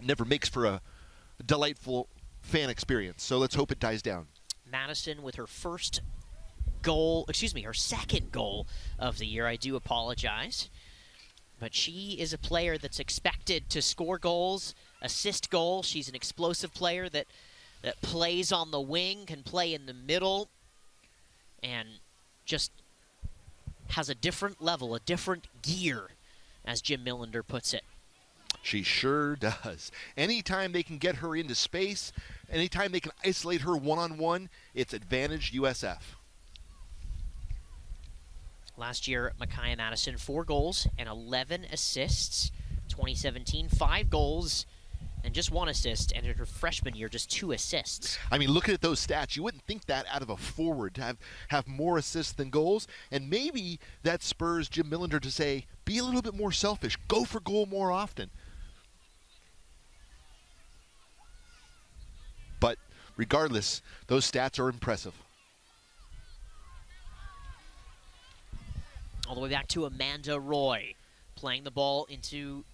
never makes for a delightful fan experience. So let's hope it dies down. Madison with her first goal, excuse me, her second goal of the year. I do apologize. But she is a player that's expected to score goals, assist goals. She's an explosive player that that plays on the wing, can play in the middle, and just has a different level, a different gear, as Jim Millinder puts it. She sure does. Anytime they can get her into space, anytime they can isolate her one on one, it's advantage USF. Last year, Micaiah Madison, four goals and 11 assists. 2017, five goals and just one assist, and in her freshman year, just two assists. I mean, looking at those stats, you wouldn't think that out of a forward to have, have more assists than goals, and maybe that spurs Jim Millinder to say, be a little bit more selfish, go for goal more often. But regardless, those stats are impressive. All the way back to Amanda Roy, playing the ball into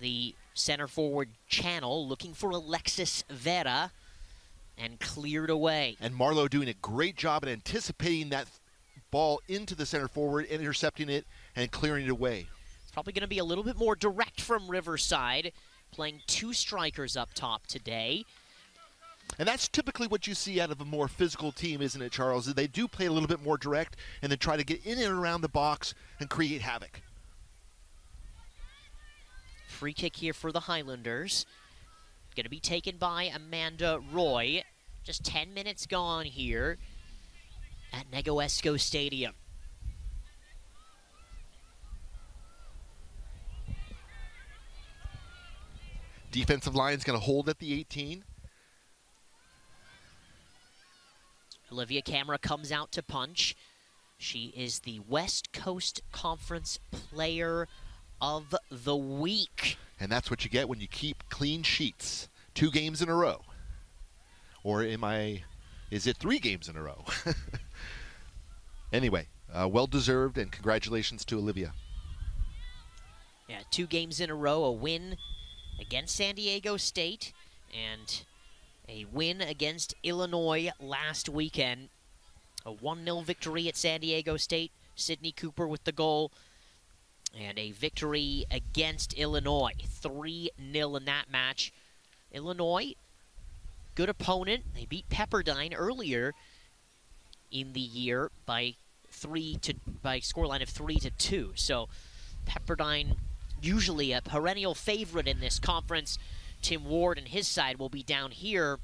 the center forward channel, looking for Alexis Vera, and cleared away. And Marlowe doing a great job at anticipating that ball into the center forward, intercepting it, and clearing it away. It's probably going to be a little bit more direct from Riverside, playing two strikers up top today. And that's typically what you see out of a more physical team, isn't it, Charles? They do play a little bit more direct and then try to get in and around the box and create havoc. Free kick here for the Highlanders. Going to be taken by Amanda Roy. Just 10 minutes gone here at Negoesco Stadium. Defensive line's going to hold at the 18. Olivia Camera comes out to punch. She is the West Coast Conference Player of the Week. And that's what you get when you keep clean sheets. Two games in a row. Or am I, is it three games in a row? anyway, uh, well deserved and congratulations to Olivia. Yeah, two games in a row, a win against San Diego State and a win against Illinois last weekend. A 1 0 victory at San Diego State. Sydney Cooper with the goal. And a victory against Illinois. 3 0 in that match. Illinois, good opponent. They beat Pepperdine earlier in the year by three to by scoreline of three to two. So Pepperdine usually a perennial favorite in this conference. Tim Ward and his side will be down here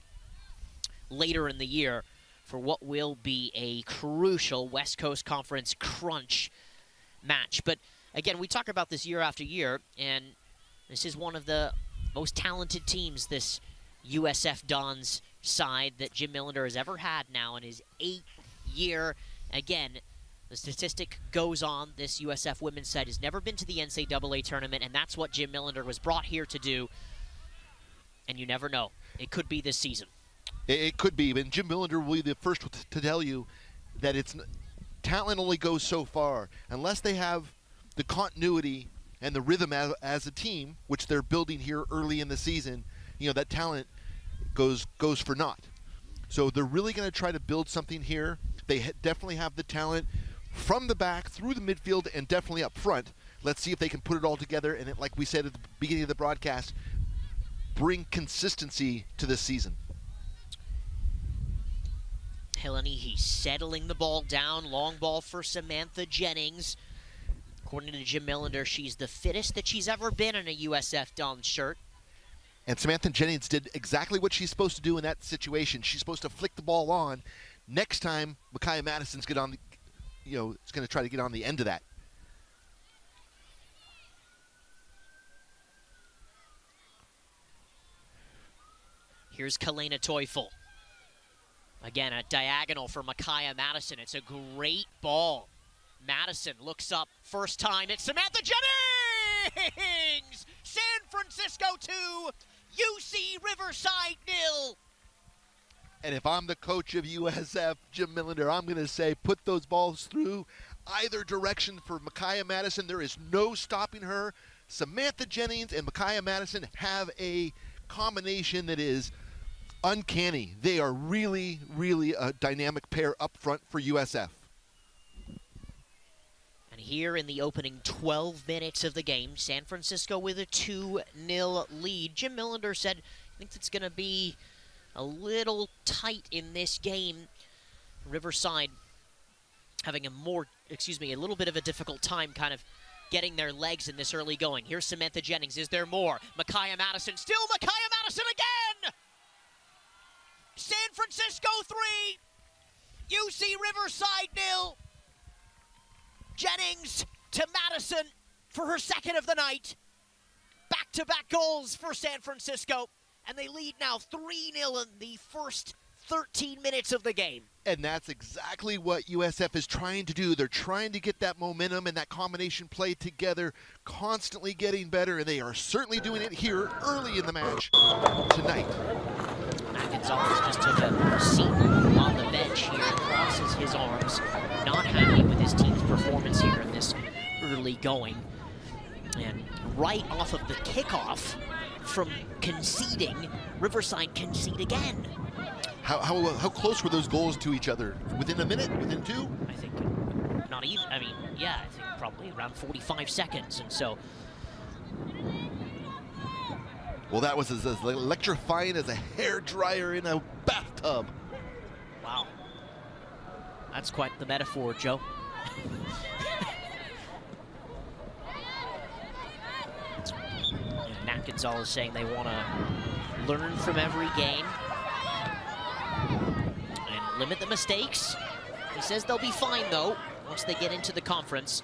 later in the year for what will be a crucial West Coast Conference crunch match. But again, we talk about this year after year, and this is one of the most talented teams this USF Dons side that Jim Millinder has ever had now in his eighth year. Again, the statistic goes on. This USF women's side has never been to the NCAA tournament, and that's what Jim Millinder was brought here to do and you never know. It could be this season. It, could be, and Jim Millinder will be the first to tell you that it's talent only goes so far unless they have the continuity and the rhythm as, as a team, which they're building here early in the season. You know that talent goes goes for naught. So they're really going to try to build something here. They ha- definitely have the talent from the back through the midfield and definitely up front. Let's see if they can put it all together. And it, like we said at the beginning of the broadcast, bring consistency to this season. Helene, he's settling the ball down. Long ball for Samantha Jennings. According to Jim Millinder, she's the fittest that she's ever been in a USF Dons shirt. And Samantha Jennings did exactly what she's supposed to do in that situation. She's supposed to flick the ball on. Next time, Micaiah Madison's get on the, you know, is going to try to get on the end of that. Here's Kalena Teufel. Again, a diagonal for Micaiah Madison. It's a great ball. Madison looks up first time. It's Samantha Jennings! San Francisco 2, UC Riverside nil. And if I'm the coach of USF, Jim Millinder, I'm going to say put those balls through either direction for Micaiah Madison. There is no stopping her. Samantha Jennings and Micaiah Madison have a combination that is uncanny. They are really, really a dynamic pair up front for USF. And here in the opening 12 minutes of the game, San Francisco with a 2 0 lead. Jim Millinder said he thinks it's going to be a little tight in this game. Riverside having a more, excuse me, a little bit of a difficult time kind of getting their legs in this early going. Here's Samantha Jennings. Is there more? Micaiah Madison. Still Micaiah Madison again! San Francisco 3, UC Riverside nil. Jennings to Madison for her second of the night. Back to back goals for San Francisco. And they lead now 3 0 in the first 13 minutes of the game. And that's exactly what USF is trying to do. They're trying to get that momentum and that combination play together, constantly getting better, and they are certainly doing it here early in the match tonight. Gonzalez just took a seat on the bench here, crosses his arms, not happy with his team's performance here in this early going. And right off of the kickoff from conceding, Riverside concede again. How, how, uh, how close were those goals to each other? Within a minute? Within two? I think not even. I mean, yeah, I think probably around 45 seconds. And so. Well, that was as, electrifying as a hair dryer in a bathtub. Wow. That's quite the metaphor, Joe. Nat Gonzalez saying they want to learn from every game and limit the mistakes. He says they'll be fine, though, once they get into the conference.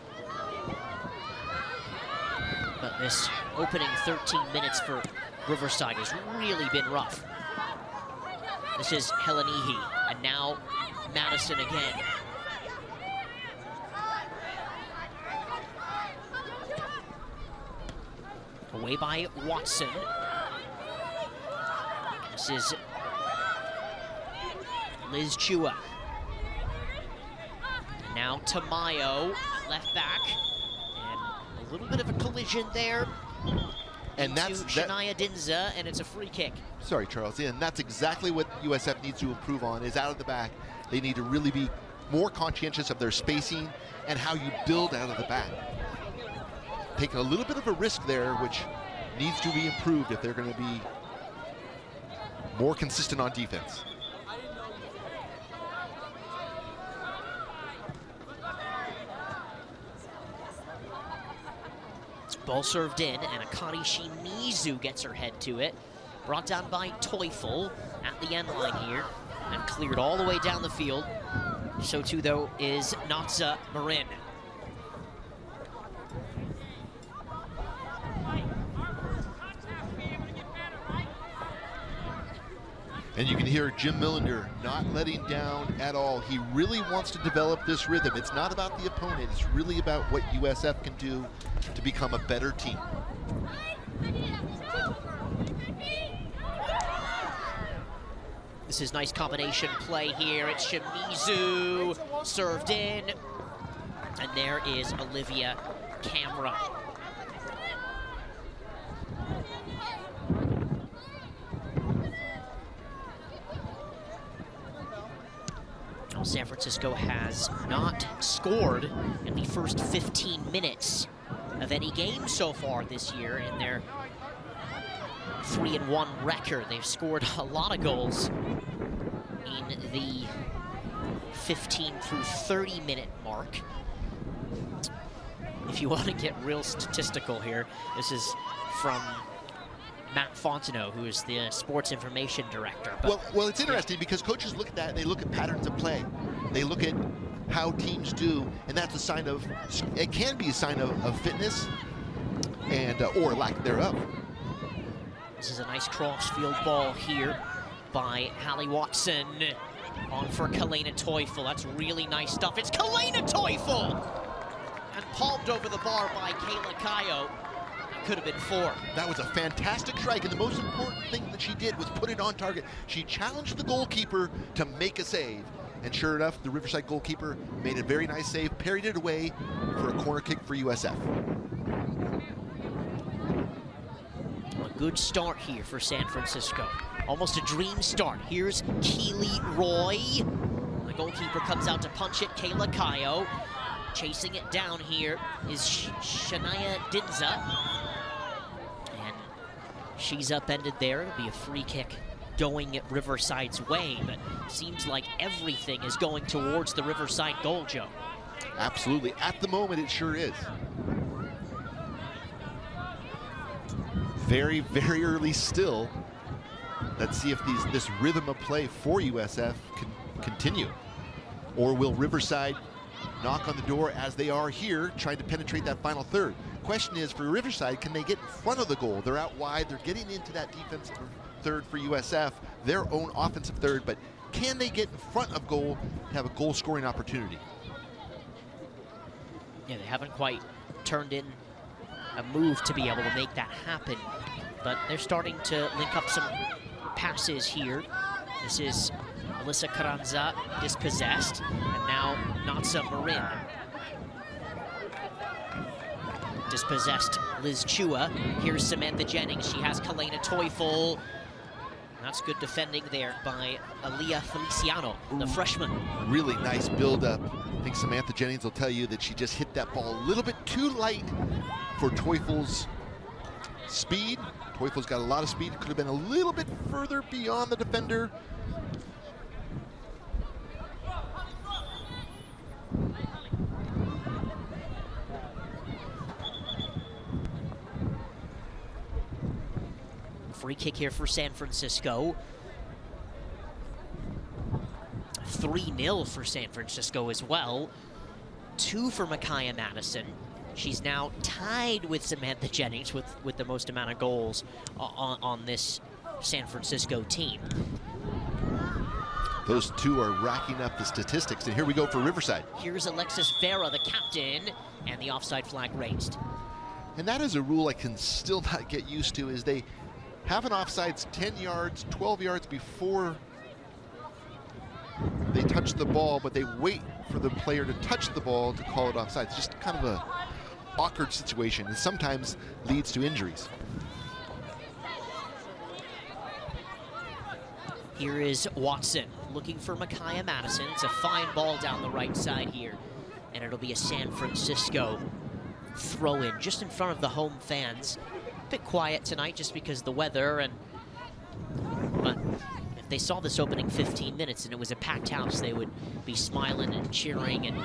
But this opening 13 minutes for Riverside has really been rough. This is Helenihi, and now Madison again. Away by Watson. This is Liz Chua. And now Tamayo, left back. Little bit of a collision there. And that's that, Shania Dinza, and it's a free kick. Sorry, Charles. And that's exactly what USF needs to improve on. Is out of the back. They need to really be more conscientious of their spacing and how you build out of the back. Taking a little bit of a risk there, which needs to be improved if they're going to be more consistent on defense. Ball served in, and Akari Shimizu gets her head to it. Brought down by Teufel at the end line here, and cleared all the way down the field. So too, though, is Natsa Marin. And you can hear Jim Millinder not letting down at all. He really wants to develop this rhythm. It's not about the opponent. It's really about what USF can do to become a better team. This is nice combination play here. It's Shimizu served in. And there is Olivia Camera. San Francisco has not scored in the first 15 minutes of any game so far this year in their three and one record. They've scored a lot of goals in the 15 through 30 minute mark. If you want to get real statistical here, this is from Matt Fontenot, who is the sports information director. But, well, well, it's interesting yeah. because coaches look at that and they look at patterns of play. They look at how teams do, and that's a sign of, it can be a sign of, of fitness and uh, or lack thereof. This is a nice cross field ball here by Hallie Watson. On for Kalena Teufel. That's really nice stuff. It's Kalena Teufel! And palmed over the bar by Kayla Kayo could have been four. That was a fantastic strike, and the most important thing that she did was put it on target. She challenged the goalkeeper to make a save, and sure enough, the Riverside goalkeeper made a very nice save, parried it away for a corner kick for USF. A good start here for San Francisco. Almost a dream start. Here's Keely Roy. The goalkeeper comes out to punch it. Kayla Kayo. Chasing it down here is Sh Shania Dinza. And she's upended there. It'll be a free kick going Riverside's way, but seems like everything is going towards the Riverside goal, Joe. Absolutely. At the moment, it sure is. Very, very early still. Let's see if these, this rhythm of play for USF can continue. Or will Riverside knock on the door as they are here, trying to penetrate that final third? Question is, for Riverside, can they get in front of the goal? They're out wide. They're getting into that defensive third for USF, their own offensive third, but can they get in front of goal and have a goal-scoring opportunity? Yeah, they haven't quite turned in a move to be able to make that happen, but they're starting to link up some passes here. This is Alyssa Carranza dispossessed, and now Natsa Marin. Dispossessed Liz Chua. Here's Samantha Jennings. She has Kalena Teufel. That's good defending there by Aaliyah Feliciano, the freshman. Really nice build-up. I think Samantha Jennings will tell you that she just hit that ball a little bit too light for Teufel's speed. Teufel's got a lot of speed. Could have been a little bit further beyond the defender. Free kick here for San Francisco. 3-0 for San Francisco as well. Two for Micaiah Madison. She's now tied with Samantha Jennings with, with the most amount of goals on, on this San Francisco team. Those two are racking up the statistics, and here we go for Riverside. Here's Alexis Vera, the captain, and the offside flag raised. And that is a rule I can still not get used to, is they have an offsides 10 yards, 12 yards before they touch the ball, but they wait for the player to touch the ball to call it offside. It's just kind of a awkward situation and sometimes leads to injuries. Here is Watson looking for Micaiah Madison. It's a fine ball down the right side here. And it'll be a San Francisco throw in just in front of the home fans. A bit quiet tonight just because the weather and but if they saw this opening 15 minutes and it was a packed house, they would be smiling and cheering and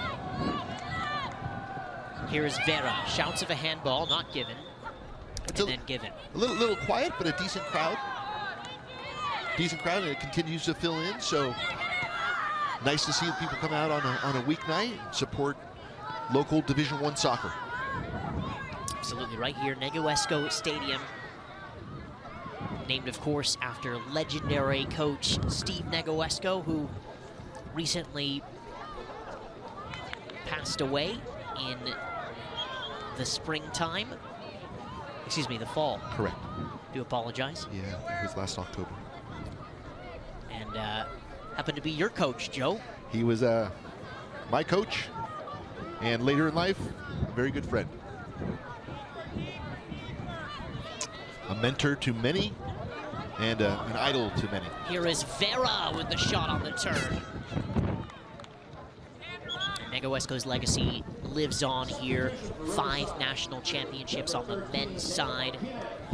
Here's Vera. Shouts of a handball, not given. It's and a, then given. A little, little quiet, but a decent crowd. Decent crowd, and it continues to fill in. So nice to see people come out on a, on a weeknight and support local Division One soccer. Absolutely right here, Negoesco Stadium. Named, of course, after legendary coach Steve Negoesco, who recently passed away in the springtime. Excuse me, the fall. Correct. Do apologize. Yeah, it was last October. And uh, happened to be your coach, Joe. He was uh, my coach, and later in life, a very good friend. A mentor to many, and uh, an idol to many. Here is Vera with the shot on the turn. Negoesco's legacy lives on here. Five national championships on the men's side.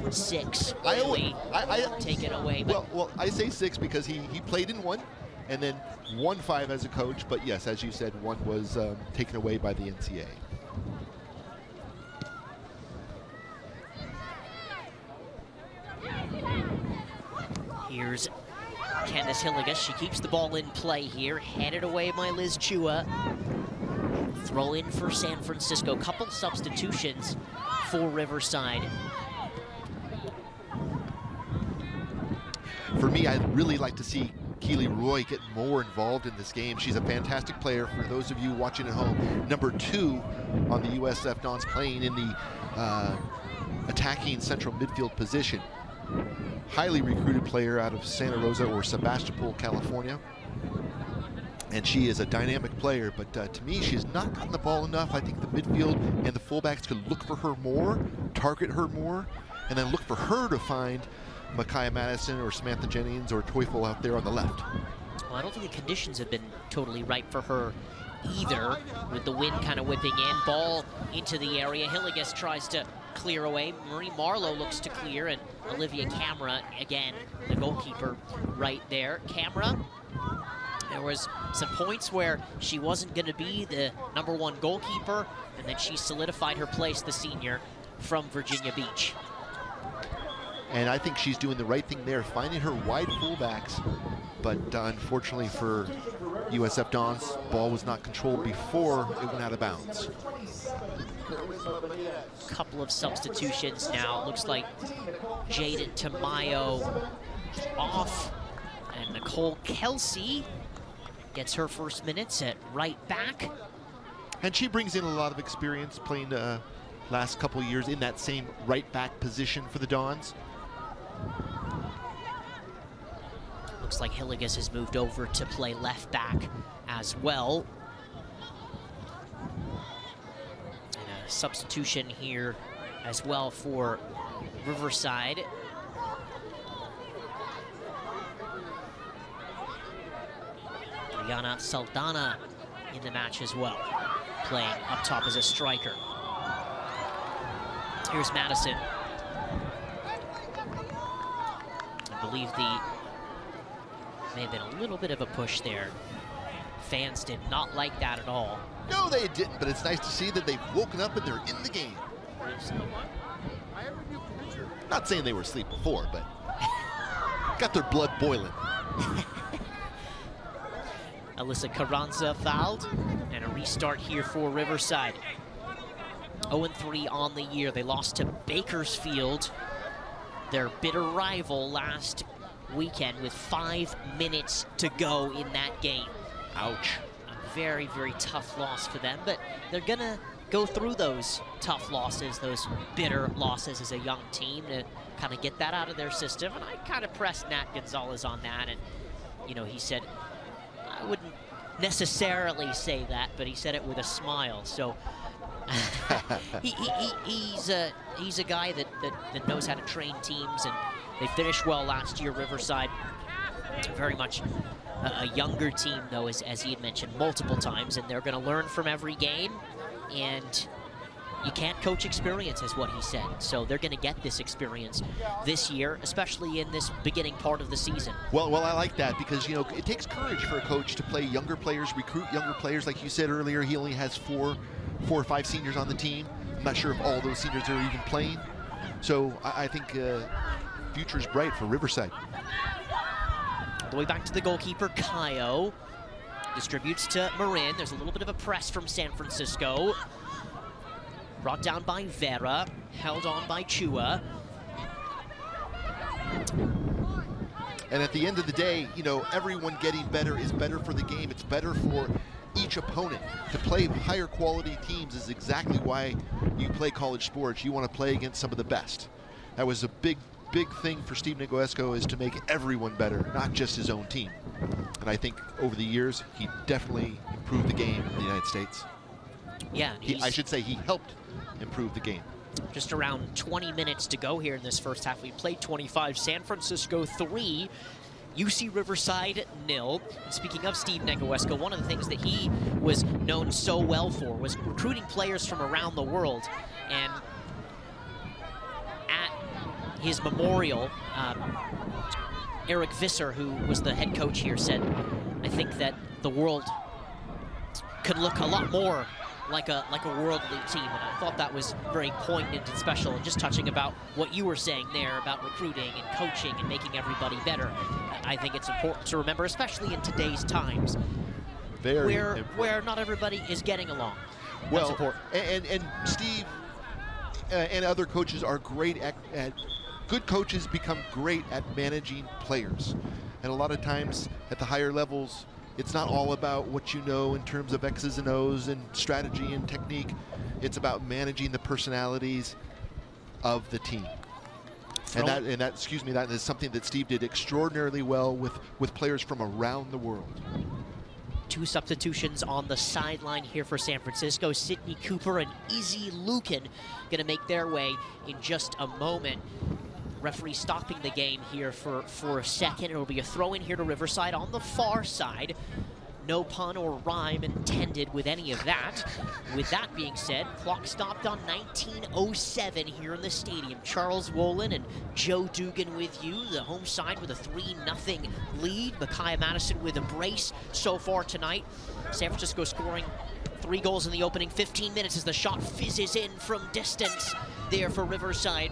Six I, only I, I, taken away. But well, well, I say six because he, he played in one, and then won five as a coach. But yes, as you said, one was um, taken away by the NCAA. Here's Candice Hillegas. She keeps the ball in play here. Headed away by Liz Chua. Throw in for San Francisco. Couple substitutions for Riverside. For me, I'd really like to see Keely Roy get more involved in this game. She's a fantastic player. For those of you watching at home, number two on the USF Dons playing in the uh, attacking central midfield position. Highly recruited player out of Santa Rosa or Sebastopol, California. And she is a dynamic player, but uh, to me, she has not gotten the ball enough. I think the midfield and the fullbacks could look for her more, target her more, and then look for her to find Micaiah Madison or Samantha Jennings or Teufel out there on the left. Well, I don't think the conditions have been totally right for her either, with the wind kind of whipping in. Ball into the area. Hillegas tries to clear away. Marie Marlowe looks to clear, and Olivia Camera, again, the goalkeeper right there. Camera, there was some points where she wasn't going to be the number one goalkeeper, and then she solidified her place, the senior, from Virginia Beach. And I think she's doing the right thing there, finding her wide fullbacks. But uh, unfortunately for USF Dons, ball was not controlled before it went out of bounds. Couple of substitutions now. It looks like Jaden Tamayo off. And Nicole Kelsey gets her first minutes at right back. And she brings in a lot of experience playing uh, last couple years in that same right back position for the Dons. Looks like Hillegas has moved over to play left back as well. And a substitution here as well for Riverside. Brianna Saldana in the match as well, playing up top as a striker. Here's Madison. I believe the may have been a little bit of a push there. Fans did not like that at all. No, they didn't, but it's nice to see that they've woken up and they're in the game. Not saying they were asleep before, but got their blood boiling. Alyssa Carranza fouled, and a restart here for Riverside. 0-3 on the year. They lost to Bakersfield, their bitter rival last weekend with five minutes to go in that game. Ouch. Very, very tough loss for them, but they're gonna go through those tough losses, those bitter losses as a young team to kind of get that out of their system. And I kind of pressed Nat Gonzalez on that, and you know, he said, I wouldn't necessarily say that, but he said it with a smile. So he, he, he, he's a he's a guy that, that, that knows how to train teams, and they finished well last year. Riverside, very much a, younger team, though, as, as he had mentioned multiple times, and they're going to learn from every game. And you can't coach experience, is what he said. So they're going to get this experience this year, especially in this beginning part of the season. Well, well, I like that because you know it takes courage for a coach to play younger players, recruit younger players. Like you said earlier, he only has four, four or five seniors on the team. I'm not sure if all those seniors are even playing. So I, I think uh, future's bright for Riverside. The way back to the goalkeeper, Kayo. Distributes to Marin. There's a little bit of a press from San Francisco. Brought down by Vera, held on by Chua. And at the end of the day, you know, everyone getting better is better for the game. It's better for each opponent. To play higher quality teams is exactly why you play college sports. You want to play against some of the best. That was a big, big thing for Steve Negoesco is to make everyone better, not just his own team. And I think over the years, he definitely improved the game in the United States. Yeah, he, I should say he helped improve the game. Just around 20 minutes to go here in this first half. We played 25, San Francisco 3, UC Riverside nil. Speaking of Steve Negoesco, one of the things that he was known so well for was recruiting players from around the world. And his memorial, um, Eric Visser, who was the head coach here, said, I think that the world could look a lot more like a like a worldly team, and I thought that was very poignant and special. And just touching about what you were saying there about recruiting and coaching and making everybody better, I think it's important to remember, especially in today's times, Very where important. where not everybody is getting along. well, And, and Steve uh, and other coaches are great at, at good coaches become great at managing players. And a lot of times at the higher levels, it's not all about what you know in terms of X's and O's and strategy and technique. It's about managing the personalities of the team. And that, and that, excuse me, that is something that Steve did extraordinarily well with, with players from around the world. Two substitutions on the sideline here for San Francisco. Sydney Cooper and Izzy Lukin going to make their way in just a moment. Referee stopping the game here for, for a second. It'll be a throw in here to Riverside on the far side. No pun or rhyme intended with any of that. With that being said, clock stopped on 1907 here in the stadium. Charles Wolin and Joe Dugan with you. The home side with a 3 0 lead. Micaiah Madison with a brace so far tonight. San Francisco scoring three goals in the opening 15 minutes as the shot fizzes in from distance there for Riverside.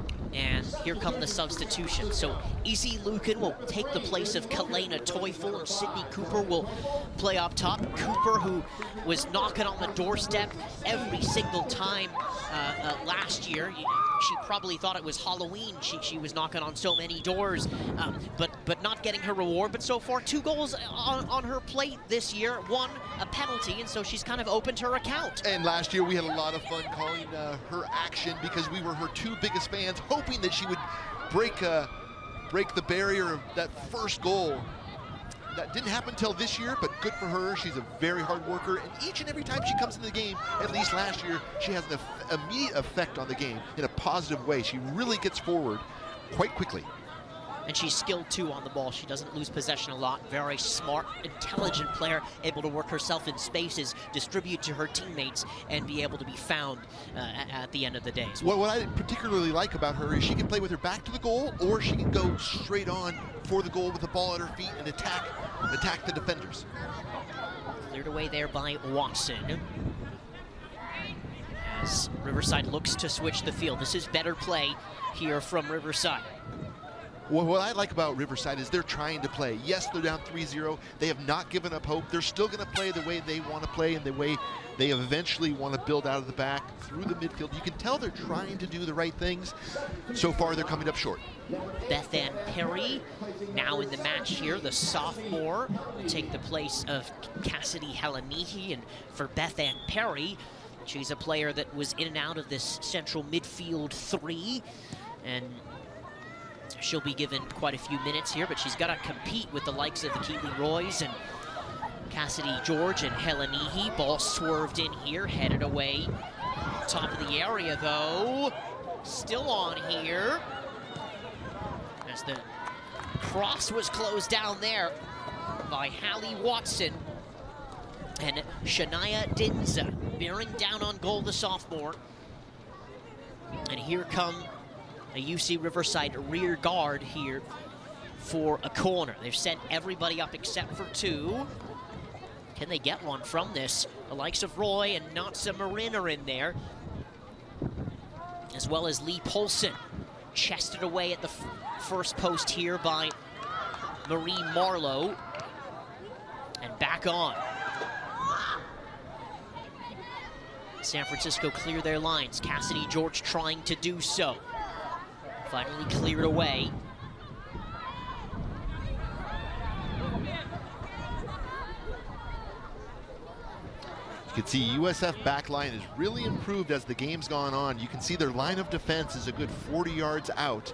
And here come the substitutions. So Izzy Lukin will take the place of Kalena Teufel, and Sydney Cooper will play up top. Cooper, who was knocking on the doorstep every single time uh, uh, last year. She probably thought it was Halloween. She, she was knocking on so many doors, um, but but not getting her reward. But so far, two goals on, on her plate this year. One, a penalty, and so she's kind of opened her account. And last year we had a lot of fun calling uh, her action because we were her two biggest fans, that she would break uh, break the barrier of that first goal. That didn't happen until this year, but good for her. She's a very hard worker, and each and every time she comes into the game, at least last year, she has an immediate effect on the game in a positive way. She really gets forward quite quickly and she's skilled too on the ball. She doesn't lose possession a lot. Very smart, intelligent player, able to work herself in spaces, distribute to her teammates, and be able to be found uh, at the end of the day. Well. What, what I particularly like about her is she can play with her back to the goal, or she can go straight on for the goal with the ball at her feet and attack, attack the defenders. Cleared away there by Watson as Riverside looks to switch the field. This is better play here from Riverside. What I like about Riverside is they're trying to play. Yes, they're down 3-0. They have not given up hope. They're still going to play the way they want to play and the way they eventually want to build out of the back through the midfield. You can tell they're trying to do the right things. So far, they're coming up short. Beth Ann Perry now in the match here. The sophomore will take the place of Cassidy Helenihi. And for Beth Ann Perry, she's a player that was in and out of this central midfield three. And She'll be given quite a few minutes here, but she's got to compete with the likes of the Keely Roys and Cassidy George and Helen Helenihi. Ball swerved in here, headed away. Top of the area, though. Still on here. As the cross was closed down there by Hallie Watson. And Shania Dinza bearing down on goal, the sophomore. And here come a UC Riverside rear guard here for a corner. They've sent everybody up except for two. Can they get one from this? The likes of Roy and Natsa Marin are in there, as well as Lee Polson. Chested away at the first post here by Marie Marlowe. And back on. San Francisco clear their lines. Cassidy George trying to do so. Finally cleared away. You can see USF backline has really improved as the game's gone on. You can see their line of defense is a good 40 yards out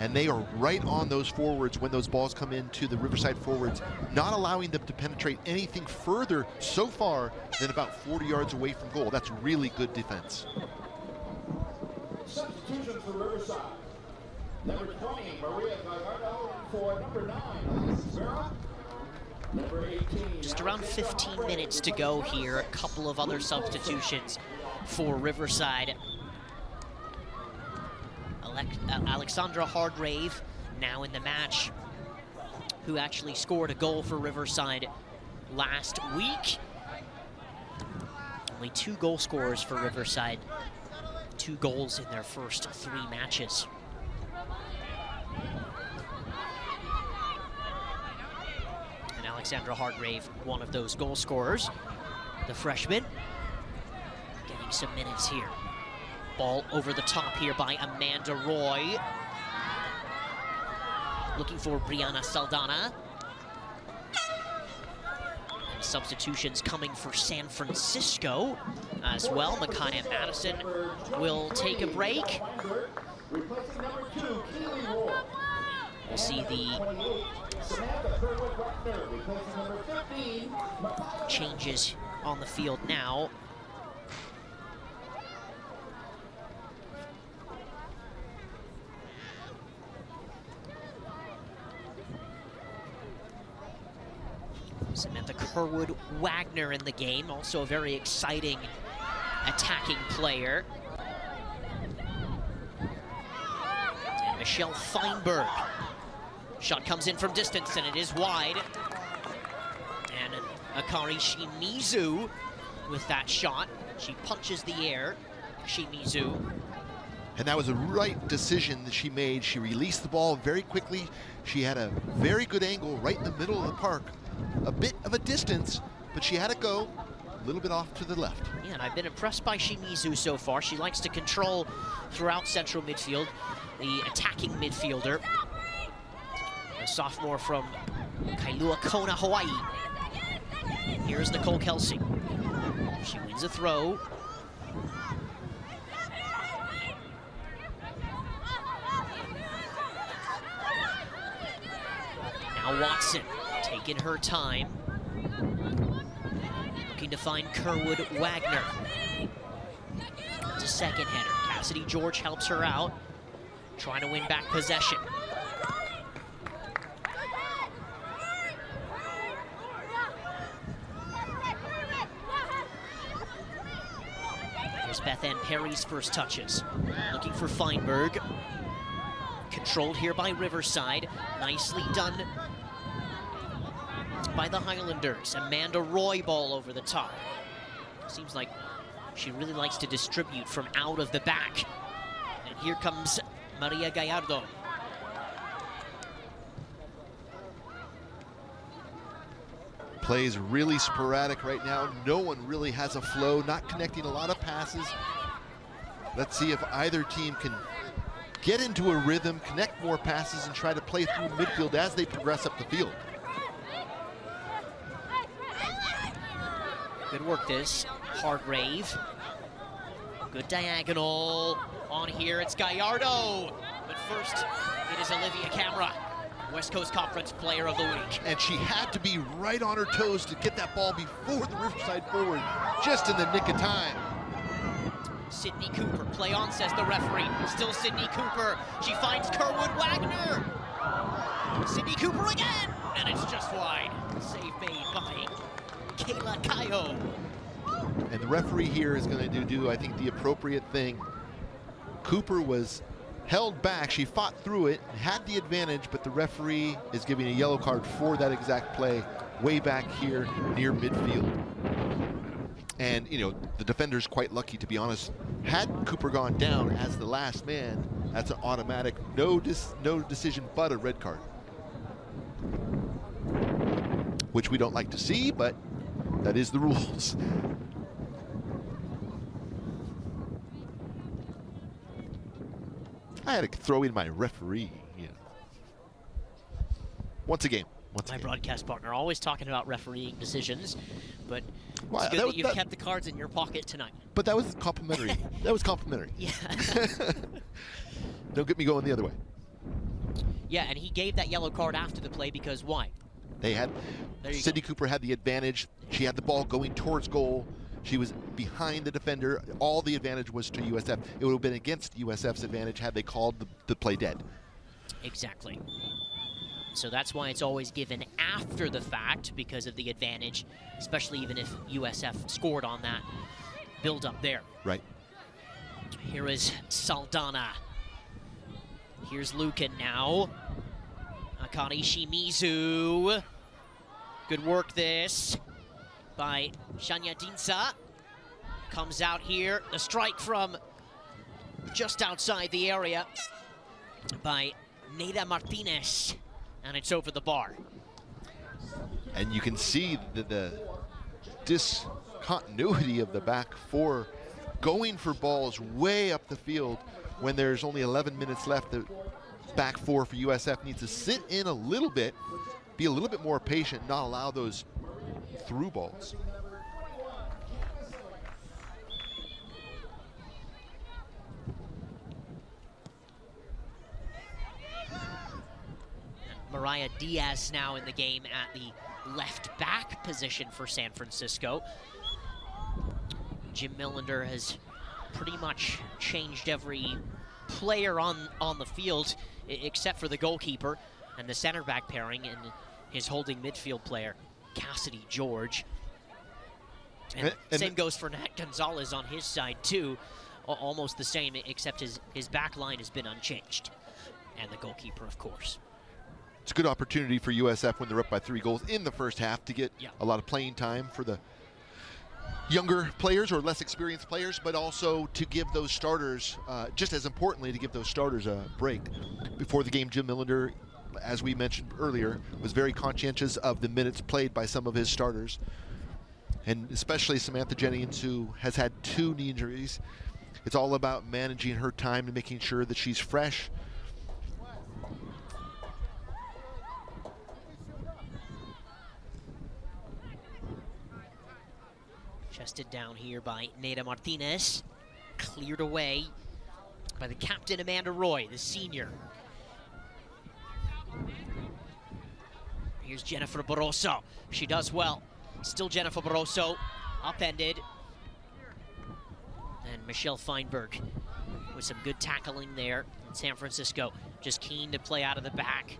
and they are right on those forwards when those balls come into the Riverside forwards, not allowing them to penetrate anything further so far than about 40 yards away from goal. That's really good defense. Substitution for Riverside. Number 20, Maria Gallardo for number 9, Vera. Number 18. Just around 15 minutes to go here. A couple of other substitutions for Riverside. Uh, Alexandra Hargrave now in the match, who actually scored a goal for Riverside last week. Only two goal scorers for Riverside. Two goals in their first three matches. Alexandra Hargrave, one of those goal scorers. The freshman getting some minutes here. Ball over the top here by Amanda Roy. Looking for Brianna Saldana. And substitutions coming for San Francisco as well. Micaiah Madison will take a break. We'll see the changes on the field now. Samantha Kerwood Wagner in the game, also a very exciting attacking player. And Michelle Feinberg. Shot comes in from distance and it is wide. And Akari Shimizu with that shot. She punches the air, Shimizu. And that was a right decision that she made. She released the ball very quickly. She had a very good angle right in the middle of the park. A bit of a distance, but she had to go a little bit off to the left. Yeah, and I've been impressed by Shimizu so far. She likes to control throughout central midfield, the attacking midfielder. A sophomore from Kailua Kona, Hawaii. Here's Nicole Kelsey. She wins a throw. Now Watson taking her time. Looking to find Kerwood Wagner. It's a second header. Cassidy George helps her out. Trying to win back possession. Beth Ann Perry's first touches. Looking for Feinberg. Controlled here by Riverside. Nicely done by the Highlanders. Amanda Roy ball over the top. Seems like she really likes to distribute from out of the back. And here comes Maria Gallardo. Plays really sporadic right now. No one really has a flow, not connecting a lot of passes. Let's see if either team can get into a rhythm, connect more passes, and try to play through midfield as they progress up the field. Good work this. Hargrave. Good diagonal. On here, it's Gallardo. But first, it is Olivia Camera, West Coast Conference Player of the Week. And she had to be right on her toes to get that ball before the Riverside forward, just in the nick of time. Sydney Cooper, play on, says the referee. Still Sydney Cooper. She finds Kerwood Wagner. Sydney Cooper again, and it's just wide. Save made by Kayla Kayo. And the referee here is going to do, I think, the appropriate thing. Cooper was held back. She fought through it, had the advantage, but the referee is giving a yellow card for that exact play way back here near midfield. And, you know, the defender's quite lucky, to be honest. Had Cooper gone down as the last man, that's an automatic, no, no decision but a red card. Which we don't like to see, but that is the rules. I had to throw in my referee. You know. Once a game. Once My a game. broadcast partner always talking about refereeing decisions, but Well, good that that, you've that- kept the cards in your pocket tonight. But that was complimentary. that was complimentary. Yeah. Don't get me going the other way. yeah, and he gave that yellow card after the play because why? They had There you Cindy go. Cooper had the advantage. She had the ball going towards goal. She was behind the defender. All the advantage was to USF. It would have been against USF's advantage had they called the, the play dead. Exactly. So that's why it's always given after the fact because of the advantage, especially even if USF scored on that build up there. Right. Here is Saldana. Here's Lukin now. Akane Shimizu. Good work this by Shania Dinza. Comes out here. The strike from just outside the area by Neda Martinez. And it's over the bar. And you can see the, the discontinuity of the back four going for balls way up the field when there's only 11 minutes left. The back four for USF needs to sit in a little bit, be a little bit more patient, not allow those through balls. Mariah Diaz now in the game at the left back position for San Francisco. Jim Millinder has pretty much changed every player on, on the field except for the goalkeeper and the center back pairing and his holding midfield player, Cassidy George. And, and, and same goes for Nat Gonzalez on his side too. Almost the same, except his, his back line has been unchanged. And the goalkeeper, of course. It's a good opportunity for USF when they're up by three goals in the first half to get yeah. a lot of playing time for the younger players or less experienced players, but also to give those starters, uh, just as importantly, to give those starters a break. Before the game, Jim Millinder, as we mentioned earlier, was very conscientious of the minutes played by some of his starters, and especially Samantha Jennings, who has had two knee injuries. It's all about managing her time and making sure that she's fresh Chested down here by Neda Martinez. Cleared away by the captain, Amanda Roy, the senior. Here's Jennifer Barroso. She does well. Still Jennifer Barroso, upended. And Michelle Feinberg with some good tackling there in San Francisco. Just keen to play out of the back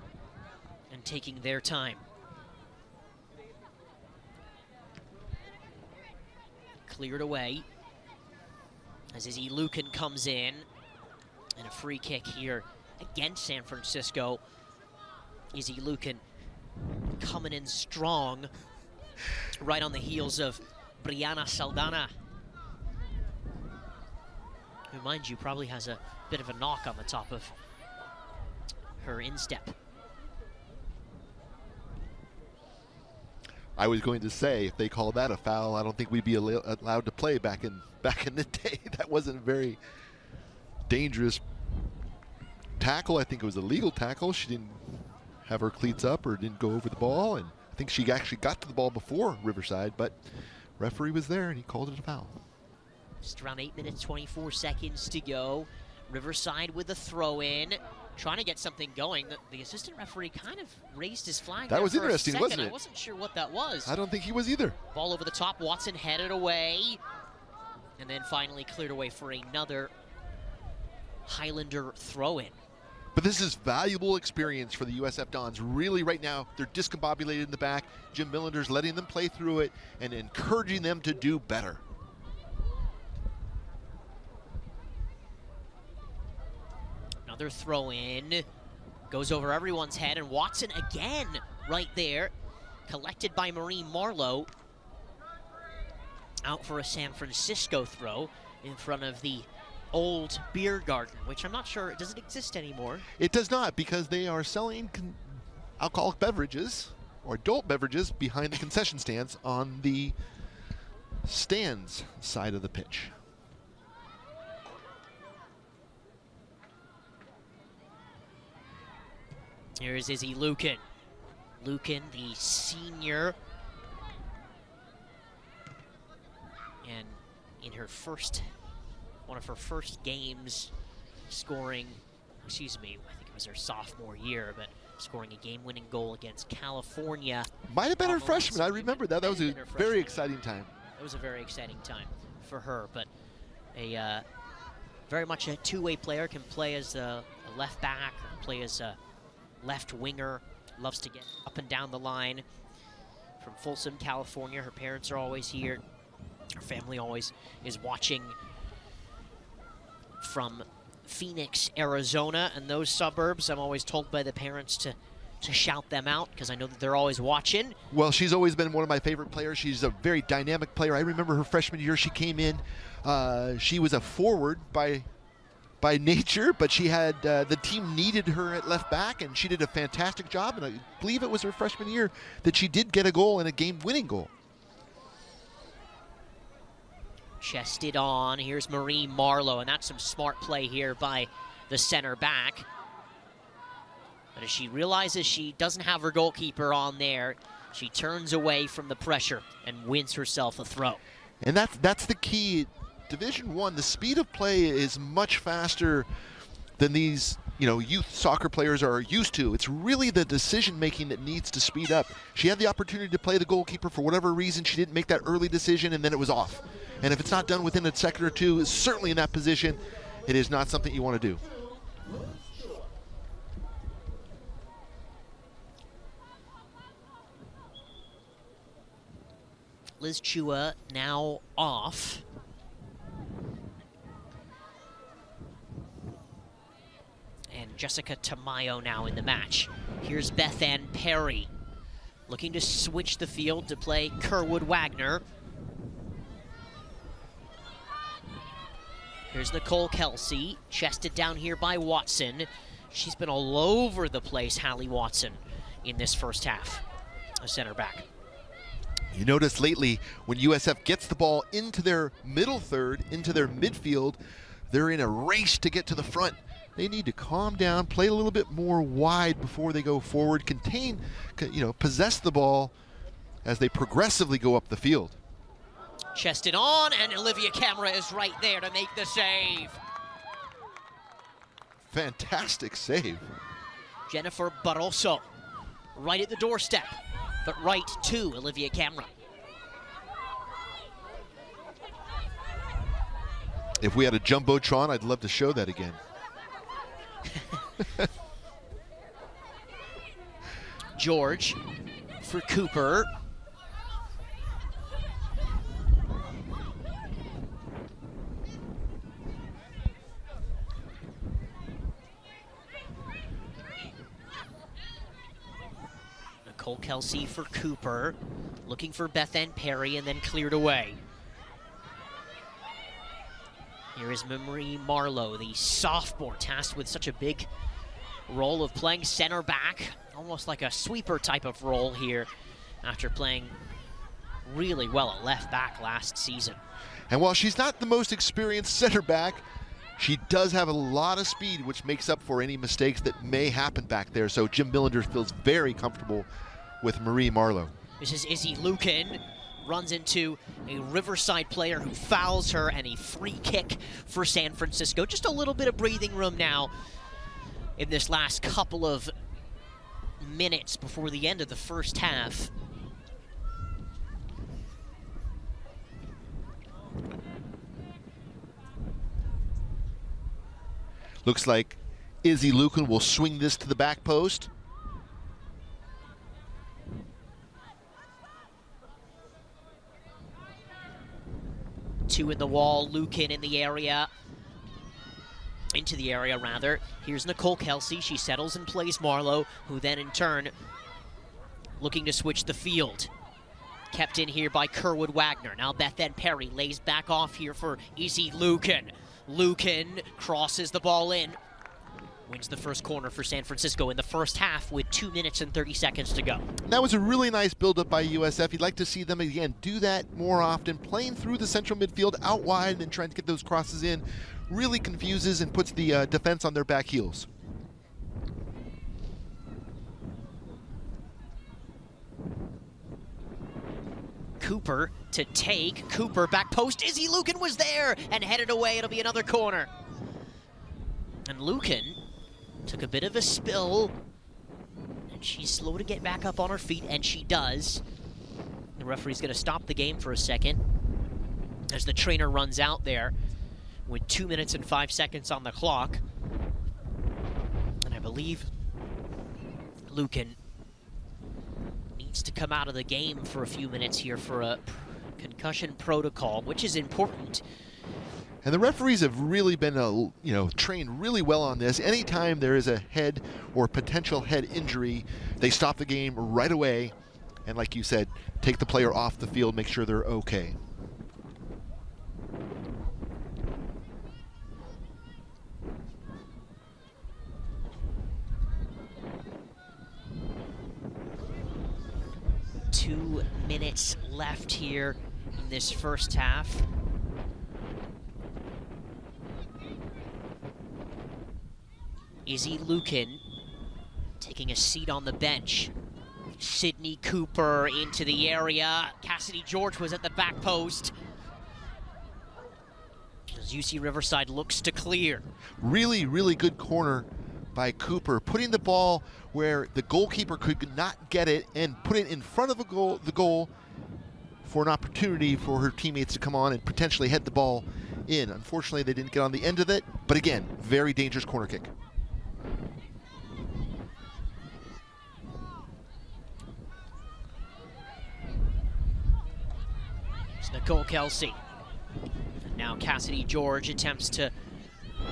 and taking their time. cleared away as Izzy Lukin comes in. And a free kick here against San Francisco. Izzy Lukin coming in strong right on the heels of Brianna Saldana. Who, mind you, probably has a bit of a knock on the top of her instep. I was going to say if they call that a foul, I don't think we'd be allowed to play back in back in the day. that wasn't very dangerous tackle. I think it was a legal tackle. She didn't have her cleats up or didn't go over the ball, and I think she actually got to the ball before Riverside, but referee was there and he called it a foul. Just around eight minutes, 24 seconds to go. Riverside with a throw in trying to get something going. The, the assistant referee kind of raised his flag. That was interesting, wasn't it? I wasn't sure what that was. I don't think he was either. Ball over the top. Watson headed away. And then finally cleared away for another Highlander throw in. But this is valuable experience for the USF Dons. Really, right now, they're discombobulated in the back. Jim Millinder's letting them play through it and encouraging them to do better. Another throw in. Goes over everyone's head, and Watson again right there. Collected by Maureen Marlowe. Out for a San Francisco throw in front of the old beer garden, which I'm not sure, it does it exist anymore? It does not, because they are selling alcoholic beverages or adult beverages behind the concession stands on the stands side of the pitch. Here's Izzy Lukin. Lukin, the senior. And in her first, one of her first games, scoring, excuse me, I think it was her sophomore year, but scoring a game-winning goal against California. Might have been her freshman. I remember that. That was a very exciting time. It was a very exciting time for her, but a uh, very much a two-way player can play as a, a left back or play as a left winger, loves to get up and down the line. From Folsom, California, her parents are always here. Her family always is watching from Phoenix, Arizona, and those suburbs. I'm always told by the parents to to shout them out because I know that they're always watching. Well, she's always been one of my favorite players. She's a very dynamic player. I remember her freshman year, she came in. Uh, she was a forward by by nature, but she had uh, the team needed her at left back, and she did a fantastic job. And I believe it was her freshman year that she did get a goal and a game-winning goal. Chested on. Here's Marie Marlowe, and that's some smart play here by the center back. But as she realizes she doesn't have her goalkeeper on there, she turns away from the pressure and wins herself a throw. And that's that's the key Division One, the speed of play is much faster than these you know youth soccer players are used to. It's really the decision making that needs to speed up. She had the opportunity to play the goalkeeper for whatever reason. She didn't make that early decision, and then it was off. And if it's not done within a second or two, certainly in that position, it is not something you want to do. Liz Chua now off. And Jessica Tamayo now in the match. Here's Beth Ann Perry looking to switch the field to play Kerwood Wagner. Here's Nicole Kelsey, chested down here by Watson. She's been all over the place, Hallie Watson, in this first half. A center back. You notice lately when USF gets the ball into their middle third, into their midfield, they're in a race to get to the front. They need to calm down, play a little bit more wide before they go forward, contain, you know, possess the ball as they progressively go up the field. Chested on, and Olivia Camera is right there to make the save. Fantastic save. Jennifer Barroso, right at the doorstep but right to Olivia Camera. If we had a Jumbotron, I'd love to show that again. George for Cooper. Cole Kelsey for Cooper. Looking for Beth Ann Perry and then cleared away. Here is Marie Marlowe, the sophomore, tasked with such a big role of playing center back, almost like a sweeper type of role here after playing really well at left back last season. And while she's not the most experienced center back, she does have a lot of speed, which makes up for any mistakes that may happen back there. So Jim Millinder feels very comfortable with Marie Marlowe. This is Izzy Lukin. Runs into a Riverside player who fouls her and a free kick for San Francisco. Just a little bit of breathing room now in this last couple of minutes before the end of the first half. Looks like Izzy Lukin will swing this to the back post. Two in the wall, Lukin in the area. Into the area, rather. Here's Nicole Kelsey. She settles and plays Marlowe, who then in turn looking to switch the field. Kept in here by Kerwood Wagner. Now Beth Ann Perry lays back off here for Izzy Lukin. Lukin crosses the ball in wins the first corner for San Francisco in the first half with two minutes and 30 seconds to go. That was a really nice build-up by USF. You'd like to see them, again, do that more often. Playing through the central midfield out wide and then trying to get those crosses in really confuses and puts the uh, defense on their back heels. Cooper to take. Cooper back post. Izzy Lukin was there and headed away. It'll be another corner. And Lukin Took a bit of a spill. And she's slow to get back up on her feet, and she does. The referee's going to stop the game for a second as the trainer runs out there with two minutes and five seconds on the clock. And I believe Lukin needs to come out of the game for a few minutes here for a concussion protocol, which is important and the referees have really been, uh, you know, trained really well on this. Anytime there is a head or potential head injury, they stop the game right away. And like you said, take the player off the field, make sure they're okay. Two minutes left here in this first half. Izzy Lukin taking a seat on the bench. Sydney Cooper into the area. Cassidy George was at the back post. As UC Riverside looks to clear. Really, really good corner by Cooper, putting the ball where the goalkeeper could not get it and put it in front of goal, the goal for an opportunity for her teammates to come on and potentially head the ball in. Unfortunately, they didn't get on the end of it, but again, very dangerous corner kick. It's Nicole Kelsey. And now Cassidy George attempts to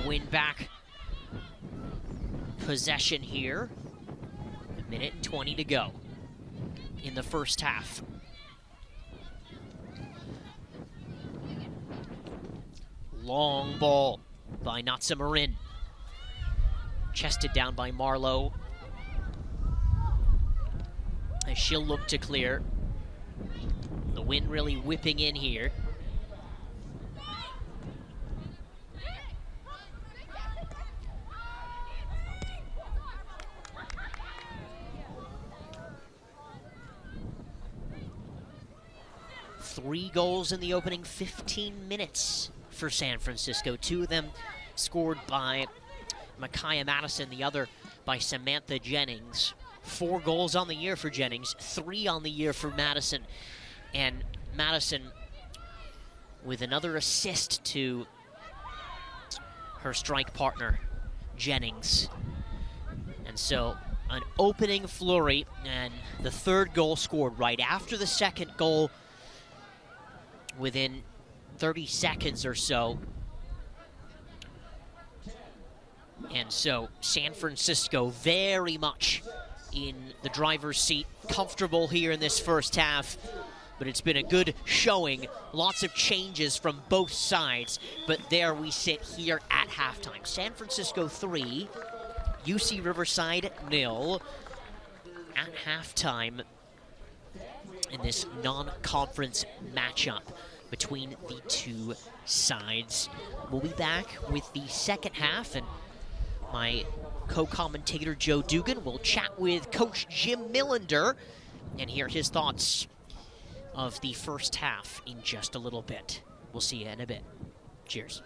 win back possession here. A minute and 20 to go in the first half. Long ball by Natsa Marin. Chested down by Marlowe. As she'll look to clear. The wind really whipping in here. Three goals in the opening 15 minutes for San Francisco. Two of them scored by Micaiah Madison, the other by Samantha Jennings. Four goals on the year for Jennings, three on the year for Madison. And Madison with another assist to her strike partner, Jennings. And so an opening flurry, and the third goal scored right after the second goal within 30 seconds or so. And so San Francisco very much in the driver's seat, comfortable here in this first half. But it's been a good showing. Lots of changes from both sides. But there we sit here at halftime. San Francisco 3, UC Riverside nil at halftime in this non-conference matchup between the two sides. We'll be back with the second half, and my co-commentator Joe Dugan will chat with Coach Jim Millinder and hear his thoughts of the first half in just a little bit. We'll see you in a bit. Cheers.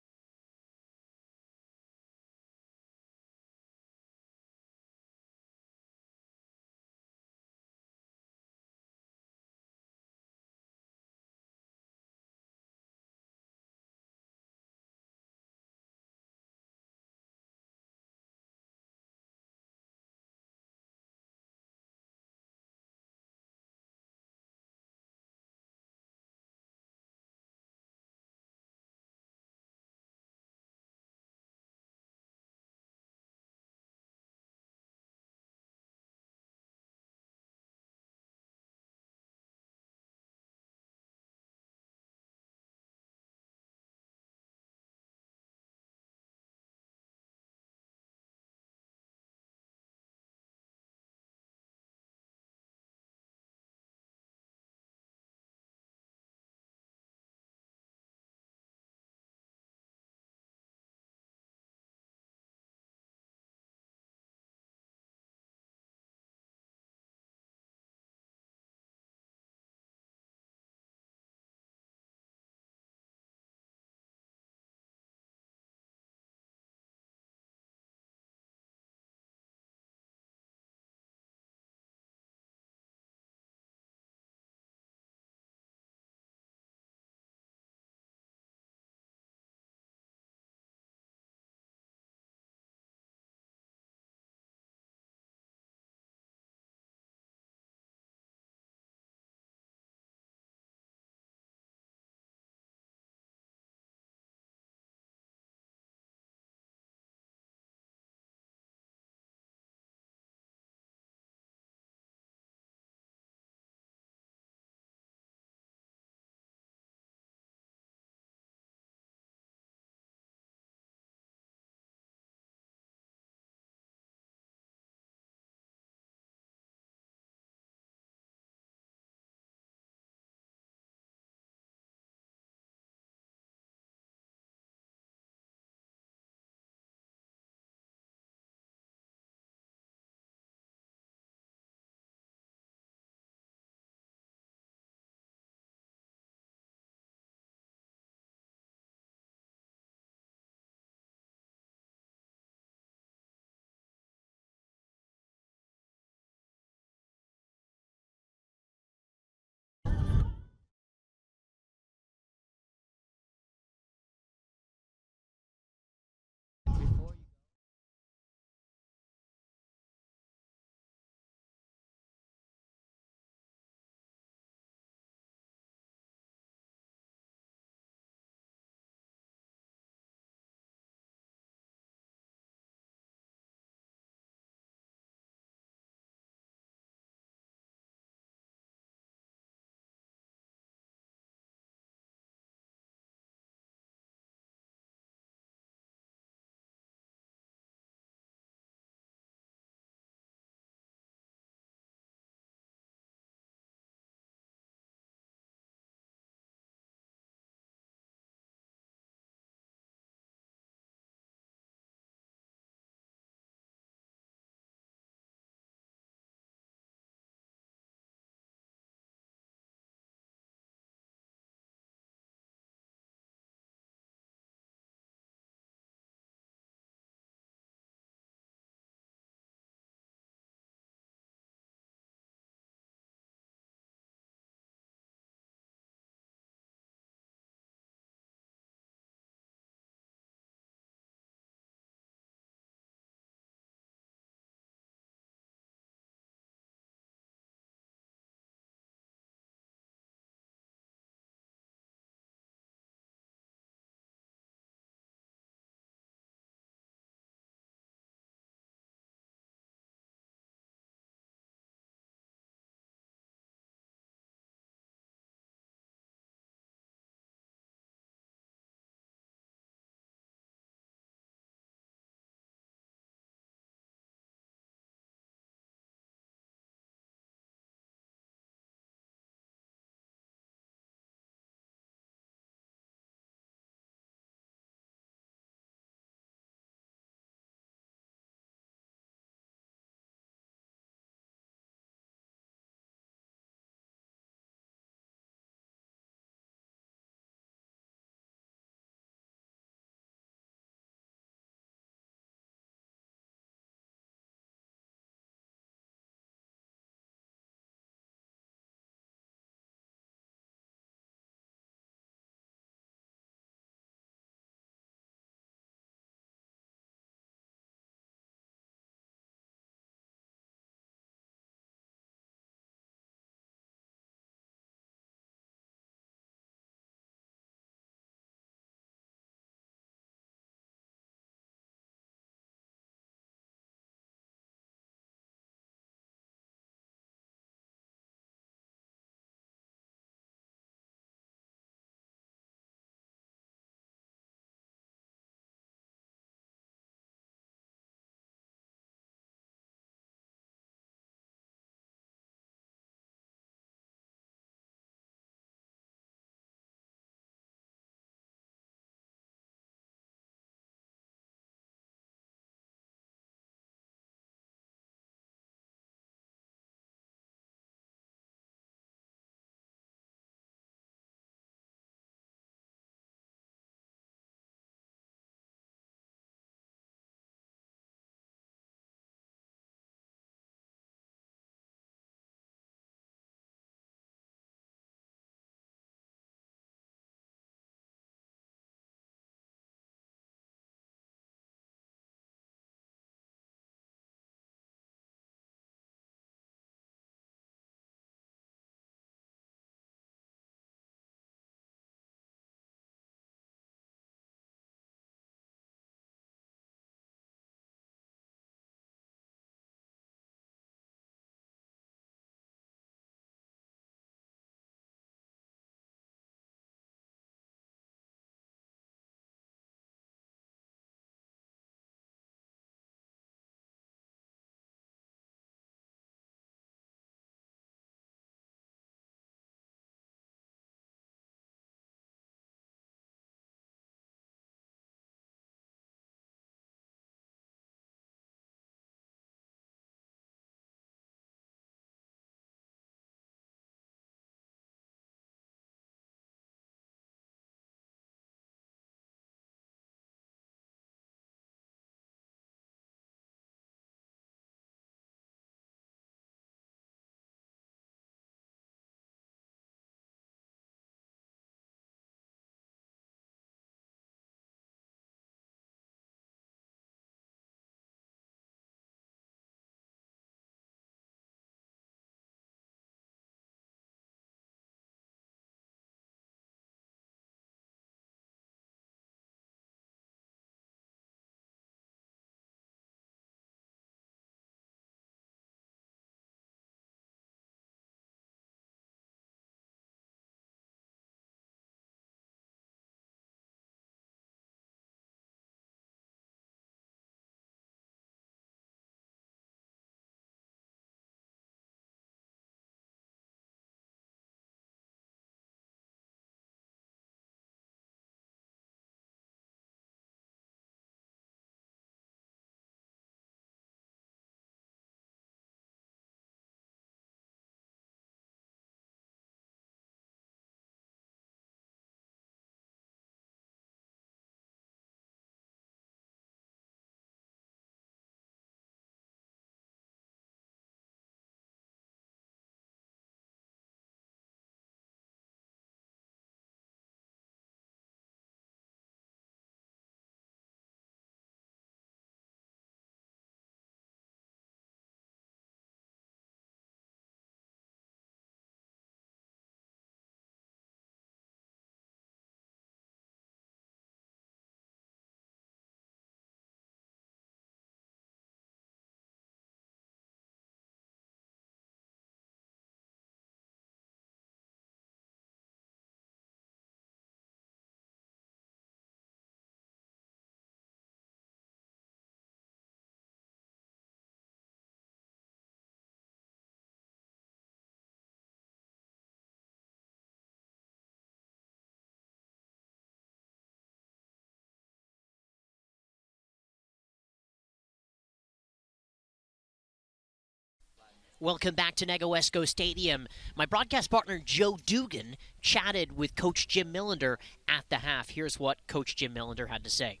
Welcome back to Negoesco Stadium. My broadcast partner Joe Dugan chatted with Coach Jim Millinder at the half. Here's what Coach Jim Millinder had to say.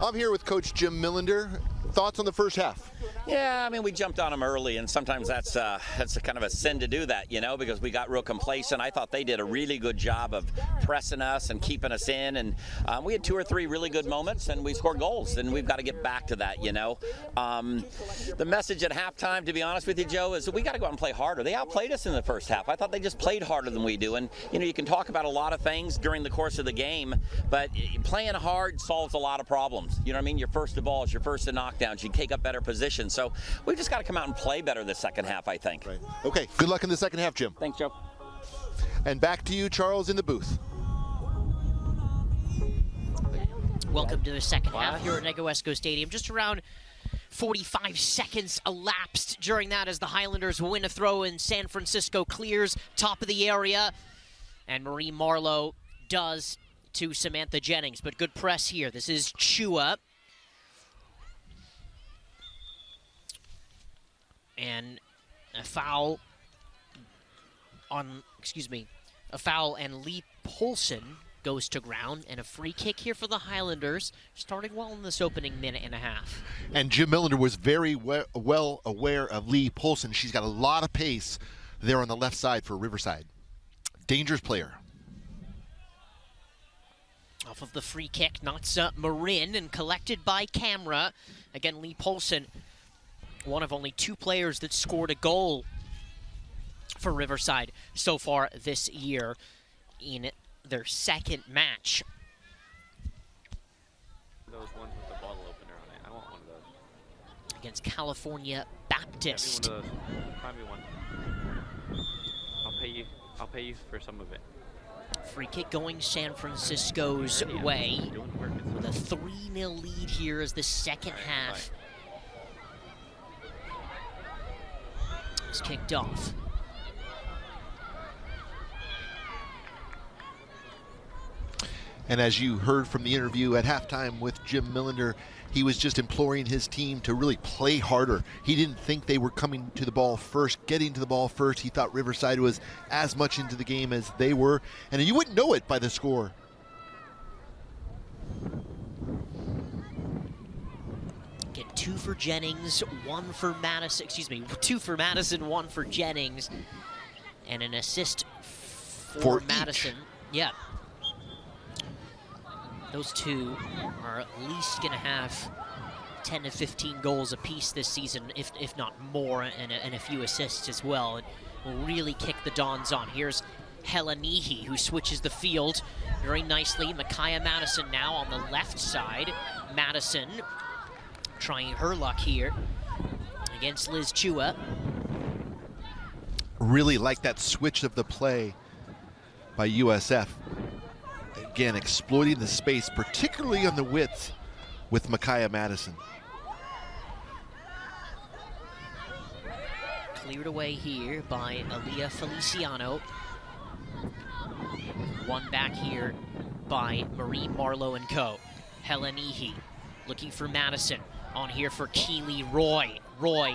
I'm here with Coach Jim Millinder. Thoughts on the first half? Yeah, I mean, we jumped on them early, and sometimes that's uh, that's a kind of a sin to do that, you know, because we got real complacent. I thought they did a really good job of pressing us and keeping us in, and um, we had two or three really good moments, and we scored goals, and we've got to get back to that, you know. Um, the message at halftime, to be honest with you, Joe, is we got to go out and play harder. They outplayed us in the first half. I thought they just played harder than we do, and you know, you can talk about a lot of things during the course of the game, but playing hard solves a lot of problems. You know what I mean? Your first to balls, your first to knockdowns, you take up better positions. So we've just got to come out and play better the second half, I think. Right. Okay. Good luck in the second half, Jim. Thanks, Joe. And back to you, Charles, in the booth. Welcome to the second half here at Negoesco Stadium. Just around 45 seconds elapsed during that as the Highlanders win a throw and San Francisco clears top of the area. And Marie Marlowe does to Samantha Jennings. But good press here. This is Chua. And a foul on, excuse me, a foul and Lee Polson goes to ground and a free kick here for the Highlanders, starting well in this opening minute and a half. And Jim Millinder was very we well aware of Lee Polson. She's got a lot of pace there on the left side for Riverside. Dangerous player. Off of the free kick, Natsa Marin and collected by camera. Again, Lee Polson, one of only two players that scored a goal for Riverside so far this year in their second match. Those ones with the bottle opener on it. I want one of those. Against California Baptist. Find me one. I'll pay you. I'll pay you for some of it. Free kick going San Francisco's way. With a 3 0 lead here as the second Alright, half is kicked off. And as you heard from the interview at halftime with Jim Millinder, he was just imploring his team to really play harder. He didn't think they were coming to the ball first, getting to the ball first. He thought Riverside was as much into the game as they were, and you wouldn't know it by the score. Get two for Jennings, one for Madison, excuse me, two for Madison, one for Jennings, and an assist for, For each. Madison. Yeah. Those two are at least going to have 10 to 15 goals apiece this season, if, if not more, and a, and a few assists as well. And will really kick the Dons on. Here's Helenihi, who switches the field very nicely. Micaiah Madison now on the left side. Madison trying her luck here against Liz Chua. Really like that switch of the play by USF. Again, exploiting the space, particularly on the width with Micaiah Madison. Cleared away here by Aaliyah Feliciano. One back here by Marie Marlowe and co. Helen Helenihi looking for Madison. On here for Keely Roy. Roy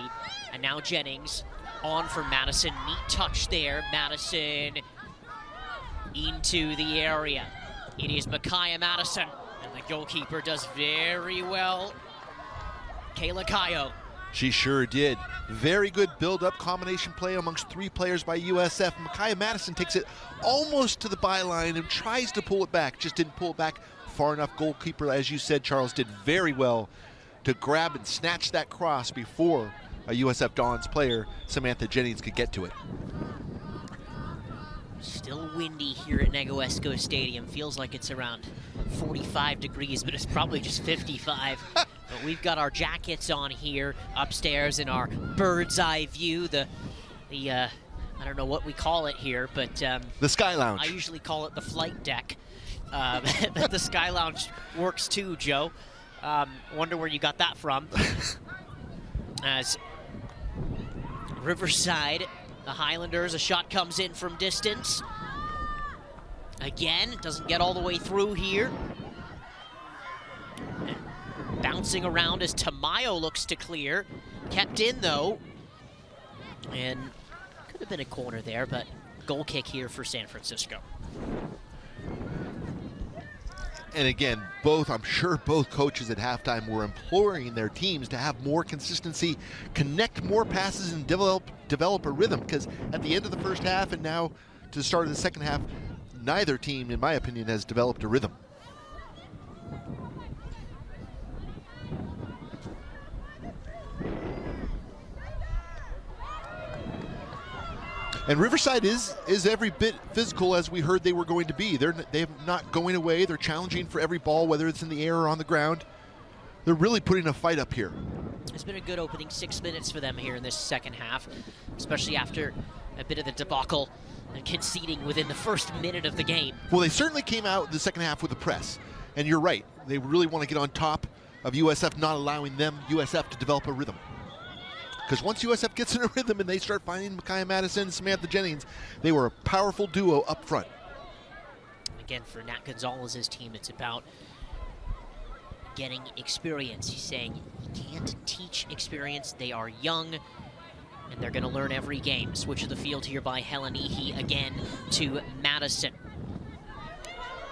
and now Jennings on for Madison. Neat touch there. Madison into the area. It is Micaiah Madison. And the goalkeeper does very well. Kayla Kayo She sure did. Very good build-up combination play amongst three players by USF. Micaiah Madison takes it almost to the byline and tries to pull it back. Just didn't pull it back far enough. Goalkeeper, as you said, Charles, did very well to grab and snatch that cross before a USF Dons player, Samantha Jennings, could get to it. Still windy here at Negoesco Stadium. Feels like it's around 45 degrees, but it's probably just 55. but we've got our jackets on here upstairs in our bird's eye view. The, the uh, I don't know what we call it here, but um, The Sky Lounge. I usually call it the flight deck. Um, but the Sky Lounge works too, Joe. Um, wonder where you got that from. As Riverside, the Highlanders, a shot comes in from distance. Again, doesn't get all the way through here. And bouncing around as Tamayo looks to clear. Kept in though And could have been a corner there, but goal kick here for San Francisco. And again, both, I'm sure both coaches at halftime were imploring their teams to have more consistency, connect more passes, and develop, develop a rhythm. Because at the end of the first half and now to the start of the second half, neither team, in my opinion, has developed a rhythm. And Riverside is is every bit physical as we heard they were going to be. They're they're not going away. They're challenging for every ball, whether it's in the air or on the ground. They're really putting a fight up here. It's been a good opening six minutes for them here in this second half, especially after a bit of the debacle and conceding within the first minute of the game. Well, they certainly came out the second half with the press, and you're right. They really want to get on top of USF, not allowing them USF to develop a rhythm. Because once USF gets in a rhythm and they start finding Micaiah Madison, and Samantha Jennings, they were a powerful duo up front. Again, for Nat Gonzalez's team, it's about getting experience. He's saying you can't teach experience. They are young, and they're going to learn every game. Switch of the field here by Helenihi again to Madison.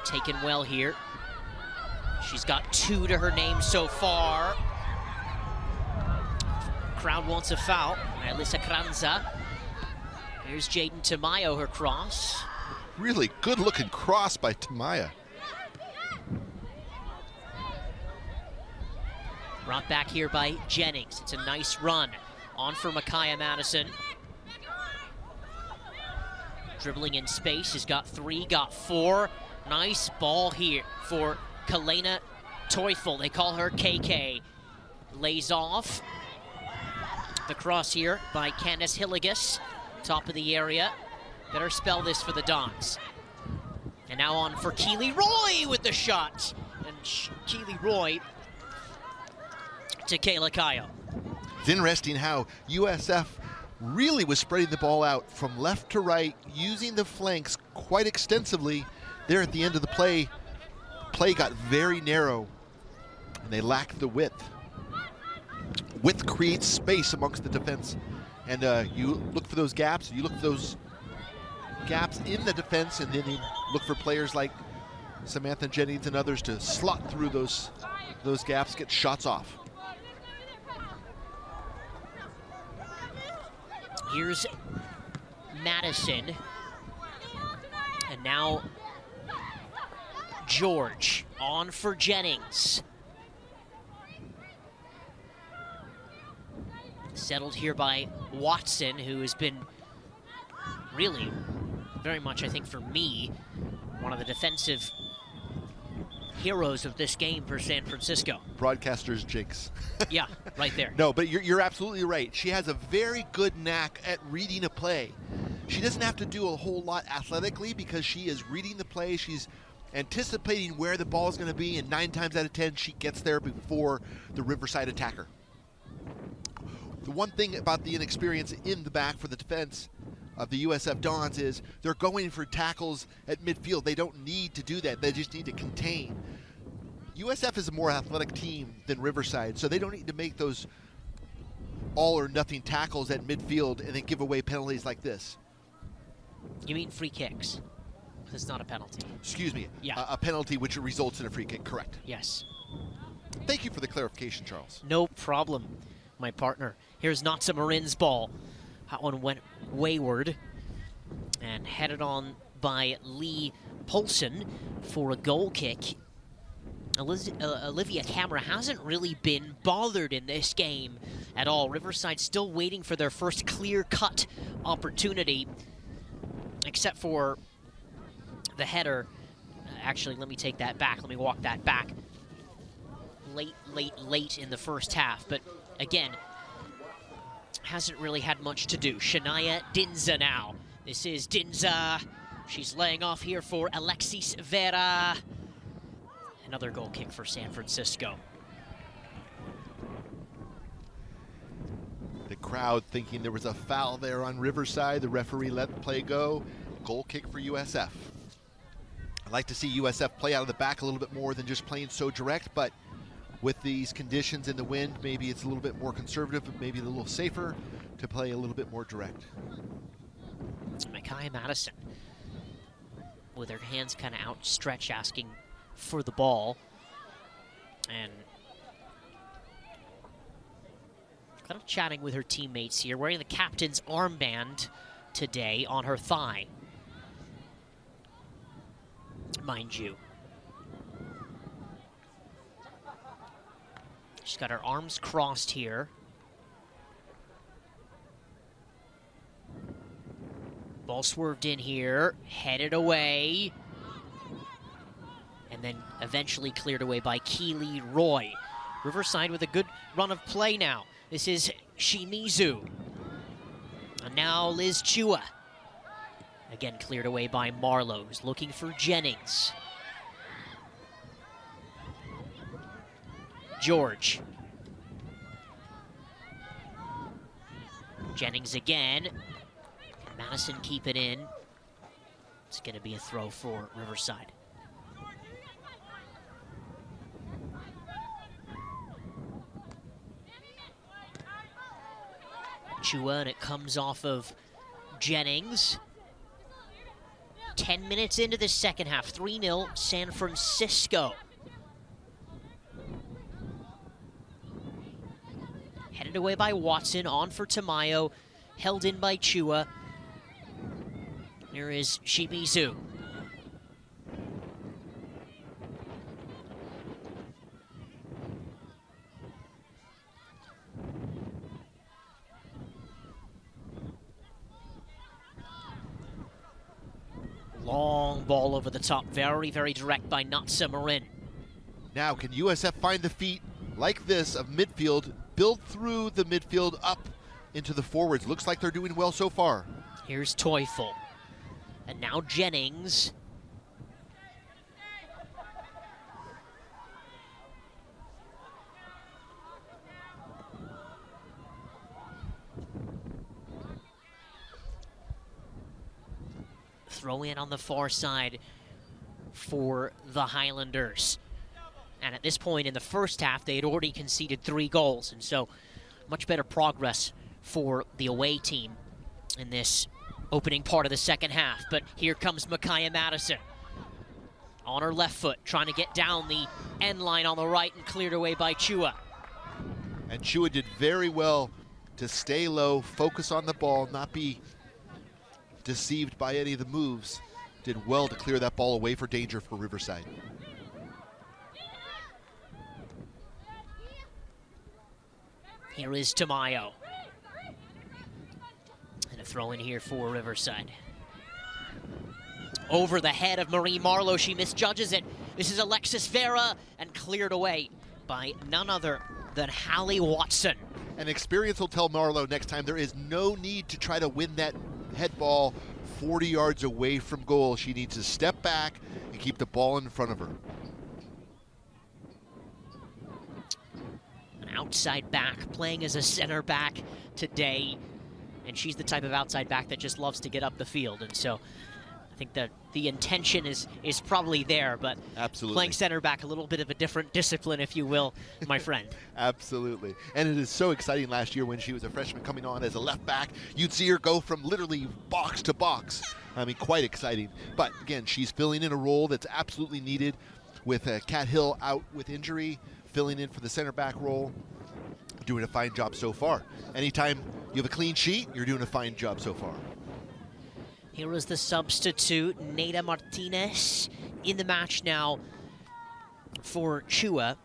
Taken well here. She's got two to her name so far. Crowd wants a foul. Alyssa Kranza. Here's Jaden Tamayo, her cross. Really good looking cross by Tamayo. Brought back here by Jennings. It's a nice run. On for Micaiah Madison. Dribbling in space. Has got three, got four. Nice ball here for Kalena Teufel. They call her KK. Lays off. The cross here by Candice Hillegas. Top of the area. Better spell this for the Dons. And now on for Keely Roy with the shot. And Keely Roy to Kayla Kyle. It's interesting how USF really was spreading the ball out from left to right, using the flanks quite extensively. There at the end of the play, play got very narrow, and they lacked the width. Width creates space amongst the defense, and uh, you look for those gaps. You look for those gaps in the defense, and then you look for players like Samantha Jennings and others to slot through those those gaps, get shots off. Here's Madison. And now George on for Jennings. Settled here by Watson, who has been really very much, I think, for me, one of the defensive heroes of this game for San Francisco. Broadcaster's jinx. yeah, right there. No, but you're, you're absolutely right. She has a very good knack at reading a play. She doesn't have to do a whole lot athletically because she is reading the play. She's anticipating where the ball is going to be, and nine times out of ten, she gets there before the Riverside attacker. The one thing about the inexperience in the back for the defense of the USF Dons is they're going for tackles at midfield. They don't need to do that. They just need to contain. USF is a more athletic team than Riverside, so they don't need to make those all or nothing tackles at midfield and then give away penalties like this. You mean free kicks? It's not a penalty. Excuse me. Yeah. A, a penalty which results in a free kick, correct. Yes. Thank you for the clarification, Charles. No problem, my partner. Here's Natsa Marin's ball. That one went wayward and headed on by Lee Polson for a goal kick. Eliz uh, Olivia Camera hasn't really been bothered in this game at all. Riverside still waiting for their first clear-cut opportunity, except for the header. Actually, let me take that back. Let me walk that back. Late, late, late in the first half. But again, hasn't really had much to do. Shania Dinza now. This is Dinza. She's laying off here for Alexis Vera. Another goal kick for San Francisco. The crowd thinking there was a foul there on Riverside. The referee let the play go. Goal kick for USF. I'd like to see USF play out of the back a little bit more than just playing so direct, but with these conditions in the wind, maybe it's a little bit more conservative, but maybe a little safer to play a little bit more direct. Micaiah Madison with her hands kind of outstretched asking for the ball. And kind of chatting with her teammates here, wearing the captain's armband today on her thigh. Mind you. She's got her arms crossed here. Ball swerved in here, headed away, and then eventually cleared away by Keely Roy. Riverside with a good run of play now. This is Shimizu. And now Liz Chua. Again cleared away by Marlowe, who's looking for Jennings. George. Jennings again. Can Madison keep it in? It's going to be a throw for Riverside. Chua, and it comes off of Jennings. 10 minutes into the second half, 3 0 San Francisco. Headed away by Watson, on for Tamayo, held in by Chua. Here is Shimizu. Long ball over the top, very, very direct by Natsa Marin. Now, can USF find the feet like this of midfield, build through the midfield up into the forwards? Looks like they're doing well so far. Here's Teufel. And now Jennings. Throw in on the far side for the Highlanders. And at this point in the first half, they had already conceded three goals. And so much better progress for the away team in this opening part of the second half. But here comes Micaiah Madison on her left foot, trying to get down the end line on the right and cleared away by Chua. And Chua did very well to stay low, focus on the ball, not be deceived by any of the moves. Did well to clear that ball away for danger for Riverside. Here is Tamayo. And a throw in here for Riverside. Over the head of Marie Marlowe, she misjudges it. This is Alexis Vera and cleared away by none other than Hallie Watson. And experience will tell Marlowe next time there is no need to try to win that head ball 40 yards away from goal. She needs to step back and keep the ball in front of her. Outside back playing as a center back today. And she's the type of outside back that just loves to get up the field. And so I think that the intention is is probably there, but Absolutely. playing center back a little bit of a different discipline, if you will, my friend. Absolutely. And it is so exciting last year when she was a freshman coming on as a left back. You'd see her go from literally box to box. I mean, quite exciting. But again, she's filling in a role that's absolutely needed with uh, Cat Hill out with injury, filling in for the center back role. Doing a fine job so far. Anytime you have a clean sheet, you're doing a fine job so far. Here is the substitute, Neda Martinez, in the match now for Chua.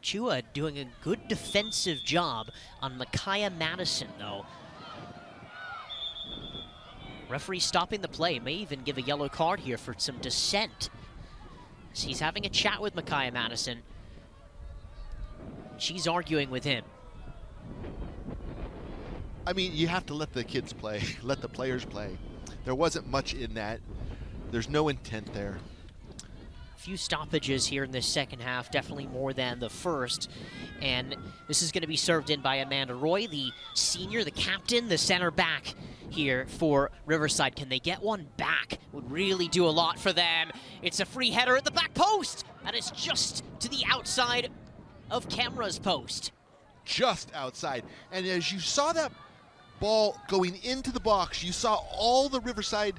Chua doing a good defensive job on Micaiah Madison, though. Referee stopping the play, may even give a yellow card here for some dissent. He's having a chat with Micaiah Madison. She's arguing with him. I mean, you have to let the kids play, let the players play. There wasn't much in that. There's no intent there. A few stoppages here in this second half, definitely more than the first. And this is going to be served in by Amanda Roy, the senior, the captain, the center back here for Riverside. Can they get one back? Would really do a lot for them. It's a free header at the back post, and it's just to the outside of Camera's post. Just outside. And as you saw that ball going into the box, you saw all the Riverside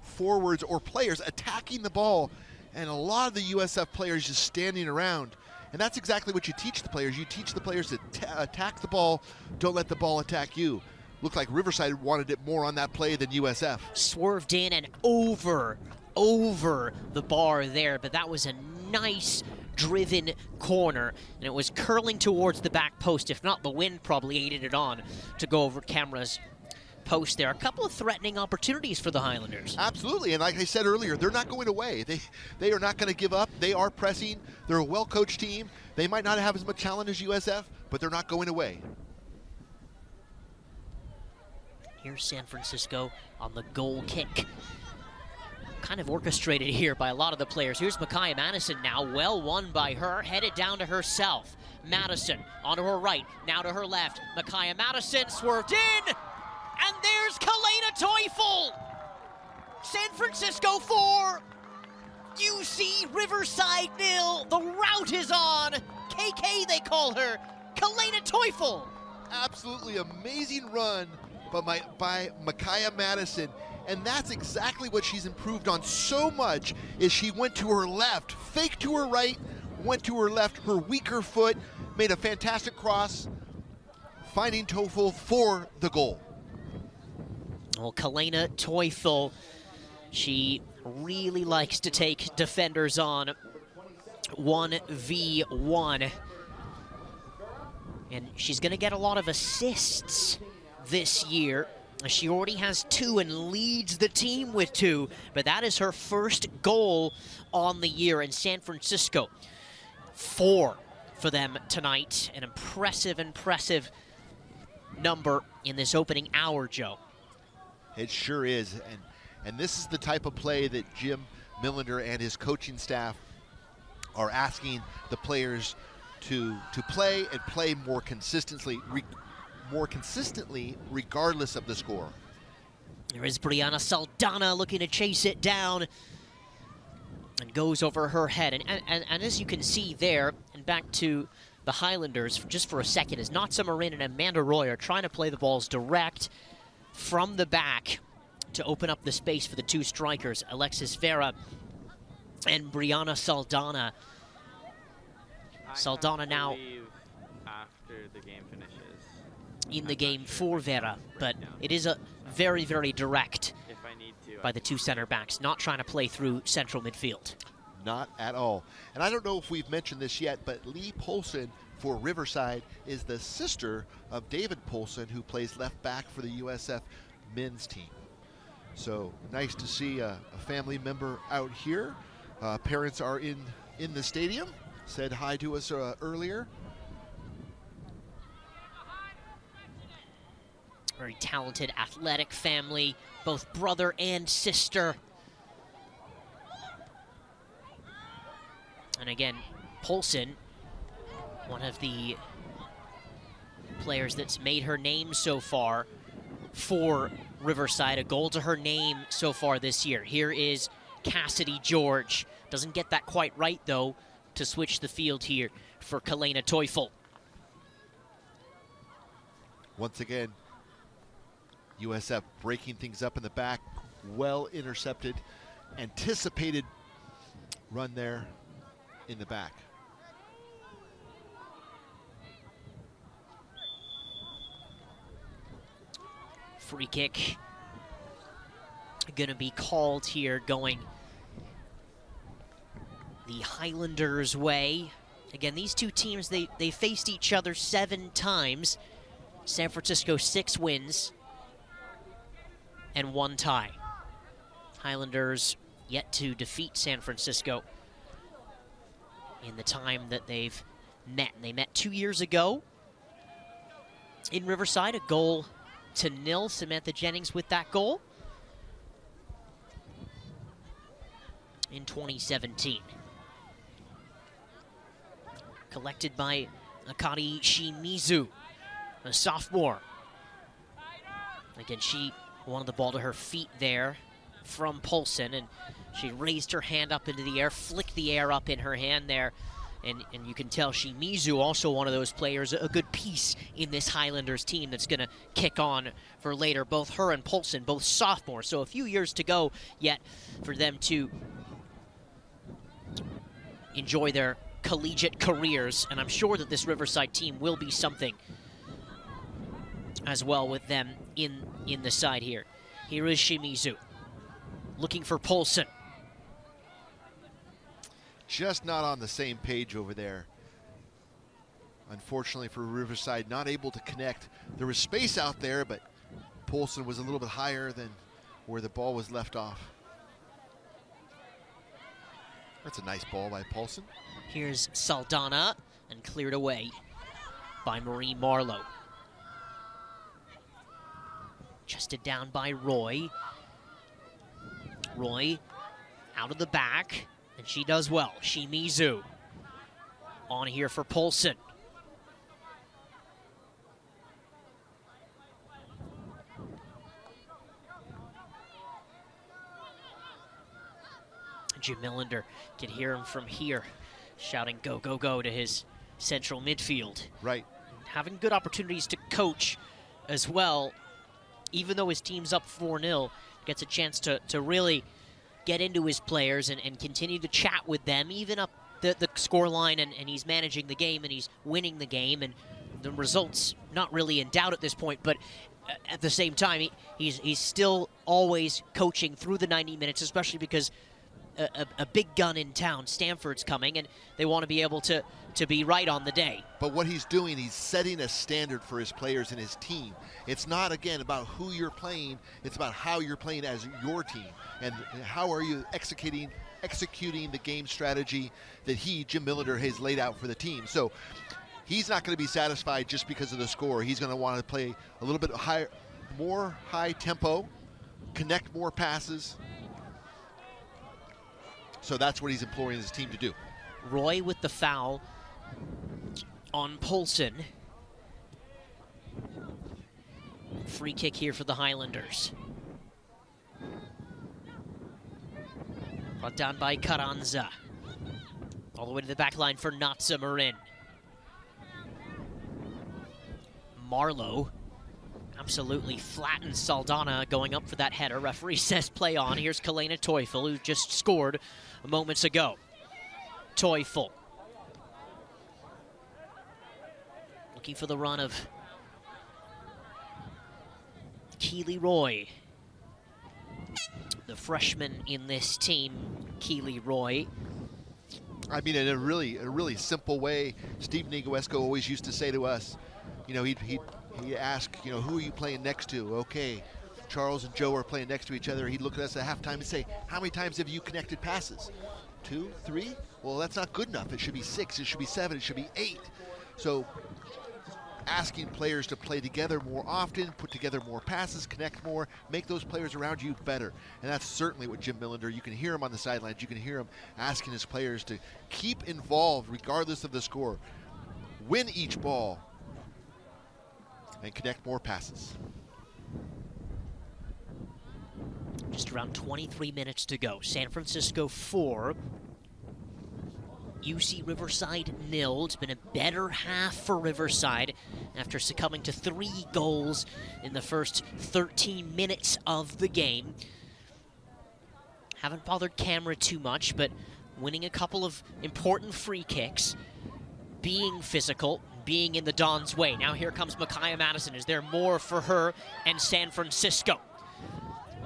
forwards or players attacking the ball, and a lot of the USF players just standing around. And that's exactly what you teach the players. You teach the players to attack the ball, don't let the ball attack you. Looked like Riverside wanted it more on that play than USF. Swerved in and over, over the bar there, but that was a nice driven corner, and it was curling towards the back post. If not, the wind probably aided it on to go over Camera's post there. A couple of threatening opportunities for the Highlanders. Absolutely, and like I said earlier, they're not going away. They they are not going to give up. They are pressing. They're a well-coached team. They might not have as much talent as USF, but they're not going away. Here's San Francisco on the goal kick. Kind of orchestrated here by a lot of the players. Here's Micaiah Madison now, well won by her, headed down to herself. Madison onto her right, now to her left. Micaiah Madison swerved in, and there's Kalena Teufel! San Francisco 4, UC Riverside nil. The route is on. KK, they call her. Kalena Teufel. Absolutely amazing run by, my, by Micaiah Madison. And that's exactly what she's improved on so much is she went to her left, faked to her right, went to her left, her weaker foot, made a fantastic cross, finding Teufel for the goal. Well, Kalena Teufel, she really likes to take defenders on 1v1. And she's going to get a lot of assists this year. She already has two and leads the team with two, but that is her first goal on the year in San Francisco. Four for them tonight. An impressive, impressive number in this opening hour, Joe. It sure is. And and this is the type of play that Jim Millinder and his coaching staff are asking the players to to play and play more consistently re, more consistently regardless of the score. There is Brianna Saldana looking to chase it down and goes over her head. And, and, and as you can see there, and back to the Highlanders just for a second, is Natsa Marin and Amanda Roy are trying to play the balls direct from the back to open up the space for the two strikers, Alexis Vera and Brianna Saldana. Saldana now after the game finishes. In the game for Vera, but it is a very, very direct by the two center backs, not trying to play through central midfield. Not at all. And I don't know if we've mentioned this yet, but Lee Polson for Riverside is the sister of David Polson, who plays left back for the USF men's team. So nice to see a, a family member out here. Uh, parents are in in the stadium. Said hi to us uh, earlier. Very talented, athletic family, both brother and sister. And again, Polson, one of the players that's made her name so far for Riverside, a goal to her name so far this year. Here is Cassidy George. Doesn't get that quite right, though, to switch the field here for Kalena Teufel. Once again, USF breaking things up in the back. Well intercepted, anticipated run there in the back. Free kick going to be called here going the Highlanders' way. Again, these two teams, they, they faced each other seven times. San Francisco, six wins and one tie. Highlanders yet to defeat San Francisco in the time that they've met. And they met two years ago in Riverside, a goal to nil. Samantha Jennings with that goal in 2017. Collected by Akari Shimizu, a sophomore. Again, she wanted the ball to her feet there from Polson, and she raised her hand up into the air, flicked the air up in her hand there, and, and you can tell Shimizu, also one of those players, a good piece in this Highlanders team that's going to kick on for later. Both her and Polson, both sophomores, so a few years to go yet for them to enjoy their collegiate careers, and I'm sure that this Riverside team will be something as well with them in, in the side here. Here is Shimizu looking for Polson. Just not on the same page over there. Unfortunately for Riverside, not able to connect. There was space out there, but Polson was a little bit higher than where the ball was left off. That's a nice ball by Polson. Here's Saldana and cleared away by Marie Marlowe. Chested down by Roy. Roy out of the back, and she does well. Shimizu on here for Polson. Jim Millinder can hear him from here, shouting "Go, go, go" to his central midfield. Right. Having good opportunities to coach as well, even though his team's up 4 0, gets a chance to, to really get into his players and, and continue to chat with them, even up the, the score line, and, and he's managing the game and he's winning the game, and the results not really in doubt at this point, but at the same time, he, he's, he's still always coaching through the 90 minutes, especially because a, a, big gun in town. Stanford's coming, and they want to be able to, to be right on the day. But what he's doing, he's setting a standard for his players and his team. It's not, again, about who you're playing, it's about how you're playing as your team. And how are you executing executing the game strategy that he, Jim Millinder, has laid out for the team. So he's not going to be satisfied just because of the score. He's going to want to play a little bit higher, more high tempo, connect more passes, so that's what he's imploring his team to do. Roy with the foul on Polson. Free kick here for the Highlanders. Brought down by Carranza. All the way to the back line for Natsa Marin. Marlowe absolutely flattens Saldana going up for that header. Referee says play on. Here's Kalena Teufel, who just scored moments ago. Teufel. Looking for the run of Keeley Roy. The freshman in this team, Keeley Roy. I mean, in a really, a really simple way, Steve Negoesco always used to say to us, you know, he'd, he'd, he'd ask, you know, who are you playing next to? Okay, Charles and Joe are playing next to each other, he'd look at us at halftime and say, How many times have you connected passes? Two, three? Well, that's not good enough. It should be six, it should be seven, it should be eight. So, asking players to play together more often, put together more passes, connect more, make those players around you better. And that's certainly what Jim Millinder, you can hear him on the sidelines, you can hear him asking his players to keep involved regardless of the score. Win each ball and connect more passes. Just around 23 minutes to go. San Francisco 4. UC Riverside nil. It's been a better half for Riverside after succumbing to three goals in the first 13 minutes of the game. Haven't bothered camera too much, but winning a couple of important free kicks, being physical, being in the Don's way. Now here comes Micaiah Madison. Is there more for her and San Francisco?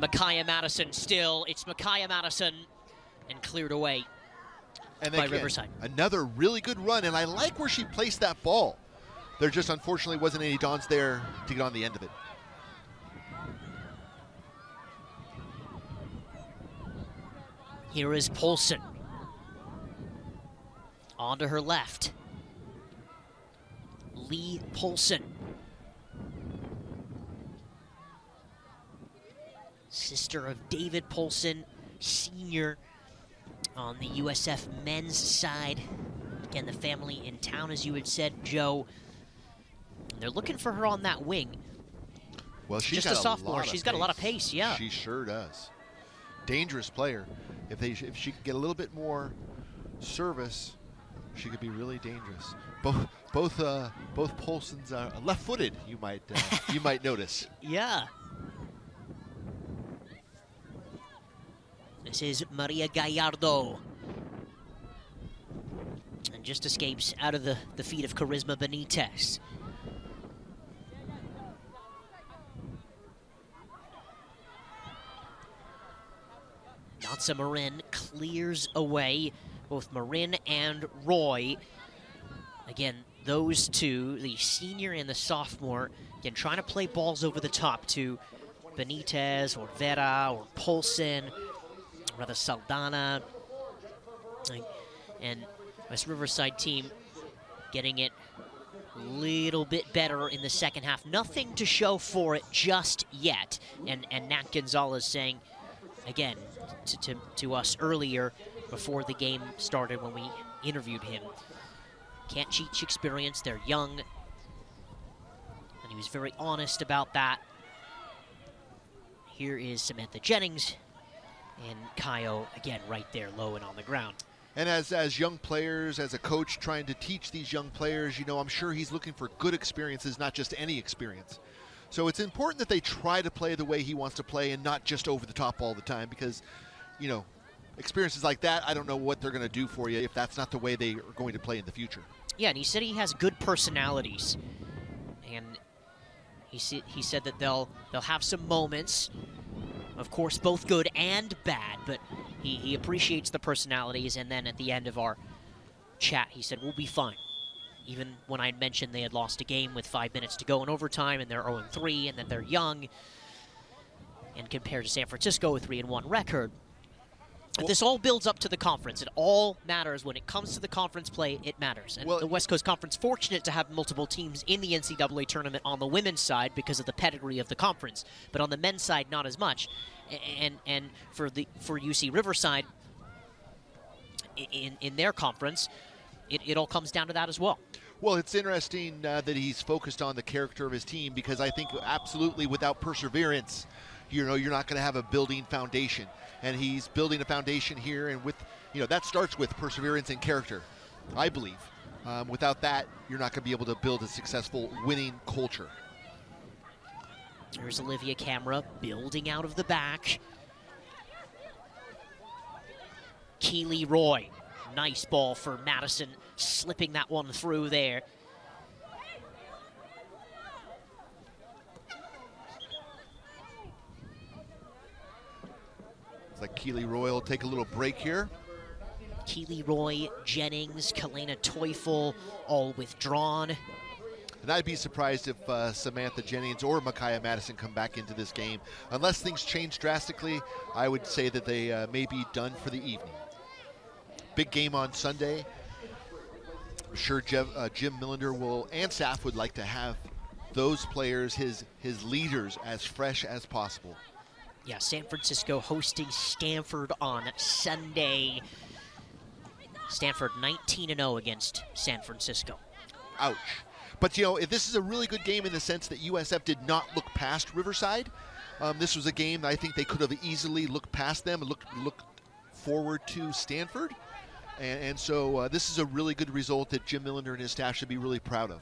Micaiah Madison still. It's Micaiah Madison and cleared away and by Riverside. Another really good run, and I like where she placed that ball. There just unfortunately wasn't any Dons there to get on the end of it. Here is Polson. On to her left. Lee Polson. Sister of David Polson, senior on the USF men's side. Again, the family in town, as you had said, Joe. They're looking for her on that wing. Well, she's Just got a sophomore. She's got a lot of pace, yeah. She sure does. Dangerous player. If they if she could get a little bit more service, she could be really dangerous. Both both uh, both Polsons are left-footed. You might uh, you might notice. Yeah. This is Maria Gallardo. And just escapes out of the, the feet of Charisma Benitez. Natsa Marin clears away both Marin and Roy. Again, those two, the senior and the sophomore, again, trying to play balls over the top to Benitez or Vera or Polson, or rather Saldana. And- And West Riverside team getting it a little bit better in the second half. Nothing to show for it just yet. And, and Nat Gonzalez saying, again, to, to, to us earlier before the game started when we interviewed him, can't teach experience. They're young. And he was very honest about that. Here is Samantha Jennings. And Kaio, again, right there, low and on the ground. And as as young players, as a coach trying to teach these young players, you know, I'm sure he's looking for good experiences, not just any experience. So it's important that they try to play the way he wants to play and not just over the top all the time because, you know, experiences like that, I don't know what they're going to do for you if that's not the way they are going to play in the future. Yeah, and he said he has good personalities, and he said he said that they'll they'll have some moments, of course, both good and bad. But he, he appreciates the personalities, and then at the end of our chat, he said we'll be fine. Even when I mentioned they had lost a game with five minutes to go in overtime, and they're 0 3, and that they're young, and compared to San Francisco with 3 and 1 record. But this all builds up to the conference. It all matters when it comes to the conference play. It matters, and Well- the West Coast Conference fortunate to have multiple teams in the NCAA tournament on the women's side because of the pedigree of the conference, but on the men's side, not as much. And and for the for UC Riverside, in in their conference, it, it all comes down to that as well. Well, it's interesting uh, that he's focused on the character of his team because I think absolutely without perseverance, you know, you're not going to have a building foundation. And he's building a foundation here, and with, you know, that starts with perseverance and character, I believe. Um, without that, you're not going to be able to build a successful winning culture. There's Olivia Camera building out of the back. Keely Roy. Nice ball for Madison, slipping that one through there. It's like Keely Roy will take a little break here. Keely Roy, Jennings, Kalena Teufel, all withdrawn. And I'd be surprised if uh, Samantha Jennings or Micaiah Madison come back into this game. Unless things change drastically, I would say that they uh, may be done for the evening. Big game on Sunday. I'm sure Jeff, uh, Jim Millinder will and staff would like to have those players, his his leaders, as fresh as possible. Yeah, San Francisco hosting Stanford on Sunday. Stanford 19 0 against San Francisco. Ouch. But you know, if this is a really good game in the sense that USF did not look past Riverside. Um, this was a game that I think they could have easily looked past them and looked looked forward to Stanford. And, and so uh, this is a really good result that Jim Millinder and his staff should be really proud of.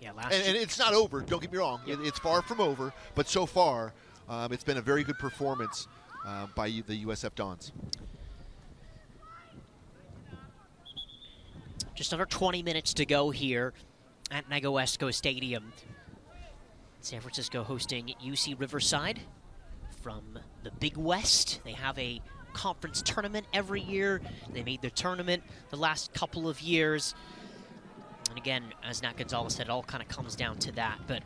Yeah, last And, and it's not over. Don't get me wrong. It, it's far from over. But so far, um, it's been a very good performance uh, by the USF Dons. Just under 20 minutes to go here at Negoesco Stadium. San Francisco hosting UC Riverside from the Big West. They have a conference tournament every year. They made the tournament the last couple of years. And again, as Nat Gonzalez said, it all kind of comes down to that. But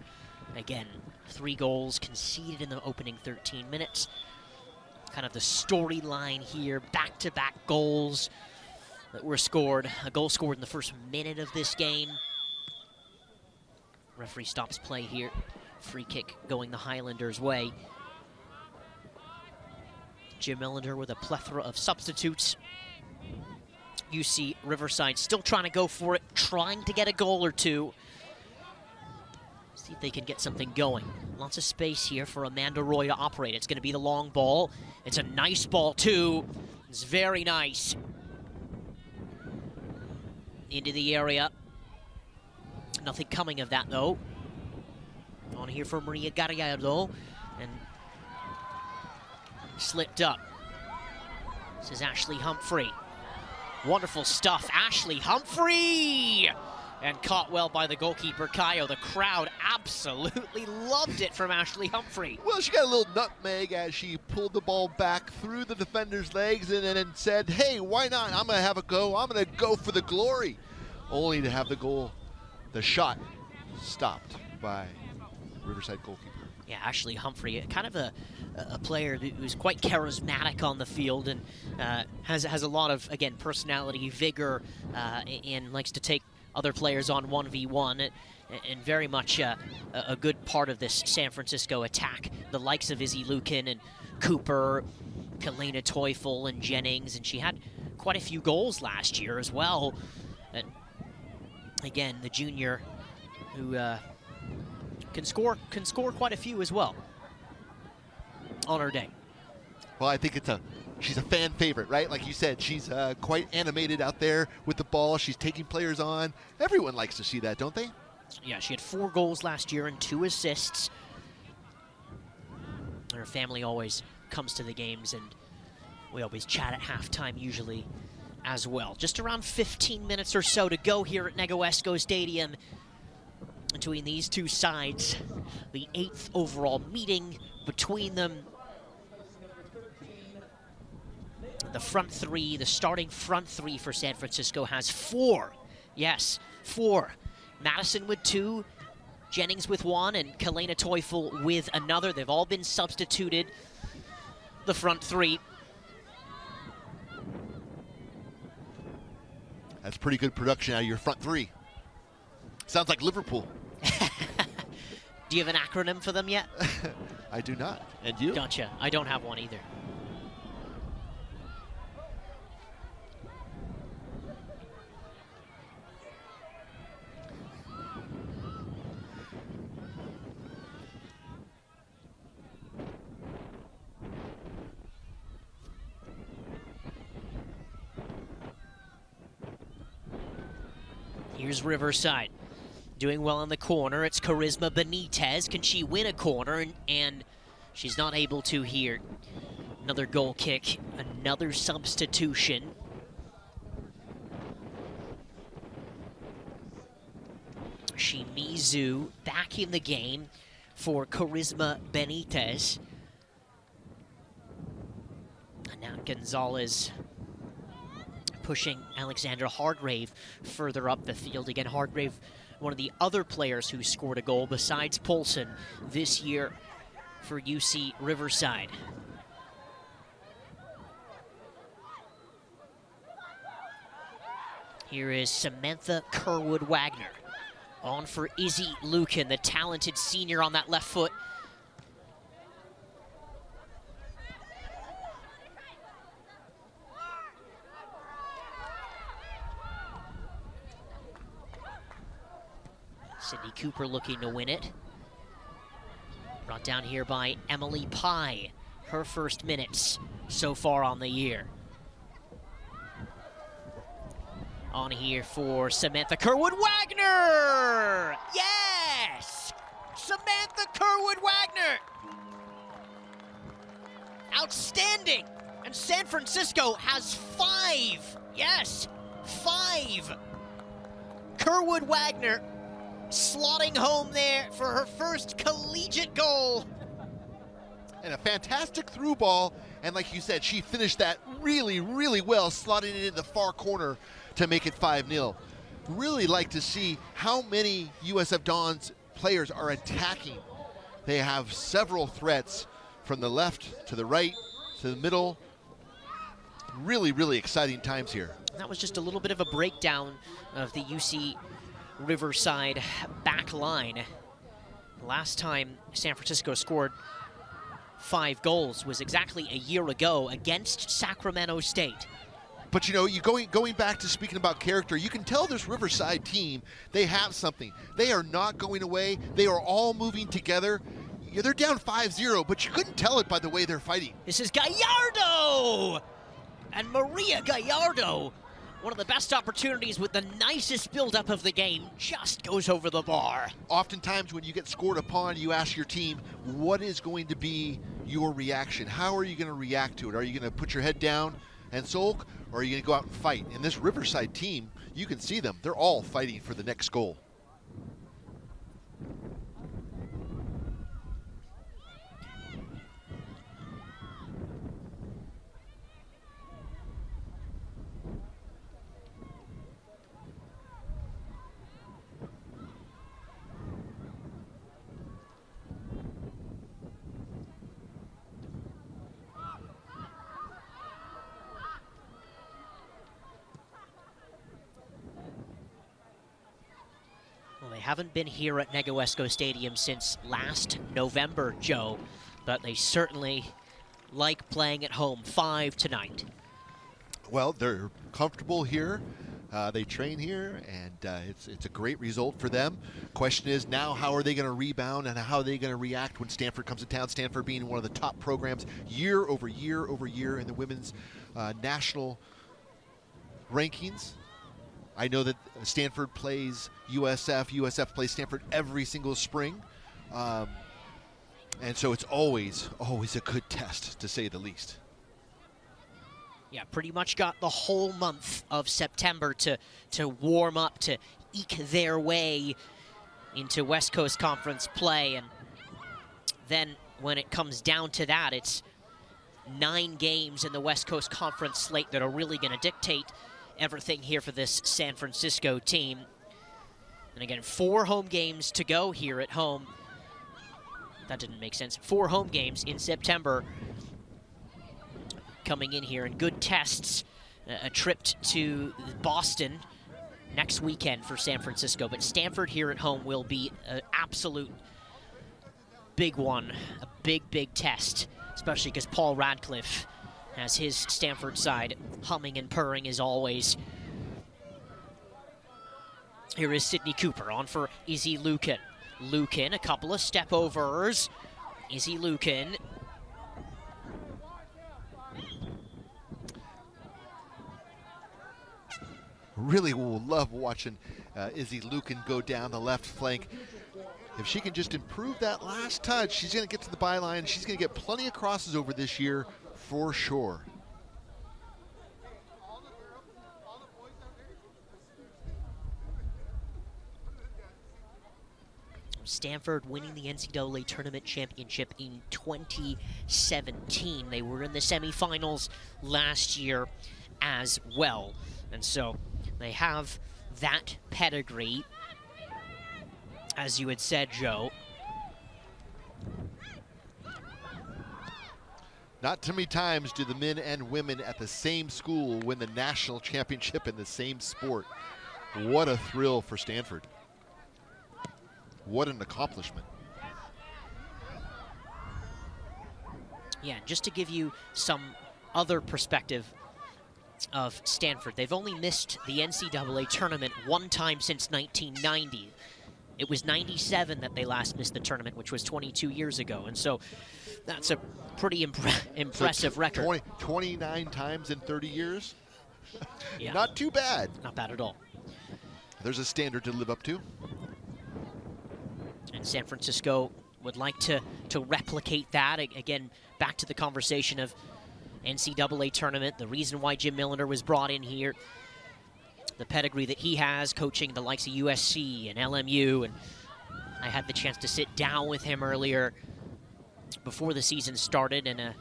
again, three goals conceded in the opening 13 minutes. Kind of the storyline here, back to back goals that were scored. A goal scored in the first minute of this game. Referee stops play here. Free kick going the Highlanders' way. Jim Millinder with a plethora of substitutes. UC Riverside still trying to go for it, trying to get a goal or two. See if they can get something going. Lots of space here for Amanda Roy to operate. It's going to be the long ball. It's a nice ball, too. It's very nice. Into the area. Nothing coming of that, though. On here for Maria Garrido. And slipped up. This is Ashley Humphrey. Wonderful stuff. Ashley Humphrey! And caught well by the goalkeeper, Kayo. The crowd absolutely loved it from Ashley Humphrey. Well, she got a little nutmeg as she pulled the ball back through the defender's legs and then said, hey, why not? I'm going to have a go. I'm going to go for the glory. Only to have the goal, the shot, stopped by Riverside goalkeeper. Yeah, Ashley Humphrey, kind of a, a player who's quite charismatic on the field and uh, has has a lot of again personality, vigor, uh, and likes to take other players on 1v1 and very much a good part of this San Francisco attack. The likes of Izzy Lukin and Cooper, Kalena Teufel and Jennings, and she had quite a few goals last year as well. And again, the junior who uh, can score can score quite a few as well on her day. Well, I think it's a she's a fan favorite, right? Like you said, she's uh, quite animated out there with the ball. She's taking players on. Everyone likes to see that, don't they? Yeah, she had four goals last year and two assists. Her family always comes to the games, and we always chat at halftime usually as well. Just around 15 minutes or so to go here at Negoesco Stadium between these two sides. The eighth overall meeting between them. The front three, the starting front three for San Francisco has four. Yes, four. Madison with two, Jennings with one, and Kalena Teufel with another. They've all been substituted. The front three. That's pretty good production out of your front three. Sounds like Liverpool. Do you have an acronym for them yet? I do not. And you? Gotcha. I don't have one either. Here's Riverside. Doing well in the corner. It's Charisma Benitez. Can she win a corner? And, and she's not able to here. Another goal kick. Another substitution. Shimizu back in the game for Charisma Benitez. And now Gonzalez pushing Alexandra Hargrave further up the field. Again, Hargrave, one of the other players who scored a goal besides Polson this year for UC Riverside. Here is Samantha Kerwood Wagner. On for Izzy Lukin, the talented senior on that left foot. Sydney Cooper looking to win it. Brought down here by Emily Pye. Her first minutes so far on the year. On here for Samantha Kerwood Wagner! Yes! Samantha Kerwood Wagner! Outstanding! And San Francisco has five! Yes, five! Kerwood Wagner slotting home there for her first collegiate goal. And a fantastic through ball. And like you said, she finished that really, really well, slotting it in the far corner to make it 5 0. Really like to see how many USF Dons players are attacking. They have several threats from the left to the right to the middle. Really, really exciting times here. That was just a little bit of a breakdown of the UC Riverside back line. Last time San Francisco scored five goals was exactly a year ago against Sacramento State. But you know, you going going back to speaking about character, you can tell this Riverside team they have something. They are not going away. They are all moving together. Yeah, they're down 5-0, but you couldn't tell it by the way they're fighting. This is Gallardo! And Maria Gallardo, one of the best opportunities with the nicest buildup of the game, just goes over the bar. Oftentimes, when you get scored upon, you ask your team, what is going to be your reaction? How are you going to react to it? Are you going to put your head down and sulk, or are you going to go out and fight? And this Riverside team, you can see them. They're all fighting for the next goal. Well, they haven't been here at Negoesco Stadium since last November, Joe, but they certainly like playing at home. Five tonight. Well, they're comfortable here. Uh, they train here, and uh, it's it's a great result for them. Question is now, how are they going to rebound, and how are they going to react when Stanford comes to town? Stanford being one of the top programs year over year over year in the women's uh, national rankings. I know that Stanford plays USF. USF plays Stanford every single spring, um, and so it's always always a good test to say the least. Yeah, pretty much got the whole month of September to to warm up, to eke their way into West Coast Conference play, and then when it comes down to that, it's nine games in the West Coast Conference slate that are really going to dictate everything here for this San Francisco team. And again, four home games to go here at home. That didn't make sense. Four home games in September coming in here and good tests. Uh, a trip to Boston next weekend for San Francisco, but Stanford here at home will be an absolute big one, a big, big test, especially because Paul Ratcliffe has his Stanford side humming and purring as always. Here is Sydney Cooper on for Izzy Lukin. Lukin, a couple of step overs. Izzy Lukin really will love watching uh, Izzy Lukin go down the left flank. If she can just improve that last touch, she's going to get to the byline. She's going to get plenty of crosses over this year for sure. Stanford winning the NCAA tournament championship in 2017. They were in the semifinals last year as well. And so they have that pedigree, as you had said, Joe. Not too many times do the men and women at the same school win the national championship in the same sport. What a thrill for Stanford. What an accomplishment. Yeah, just to give you some other perspective of Stanford, they've only missed the NCAA tournament one time since 1990. It was 97 that they last missed the tournament, which was 22 years ago. And so that's a pretty impre impressive so record. 20, 29 times in 30 years? Yeah. Not too bad. Not bad at all. There's a standard to live up to. And San Francisco would like to, to replicate that. Again, back to the conversation of NCAA tournament, the reason why Jim Millinder was brought in here, the pedigree that he has coaching the likes of USC and LMU. And I had the chance to sit down with him earlier before the season started in a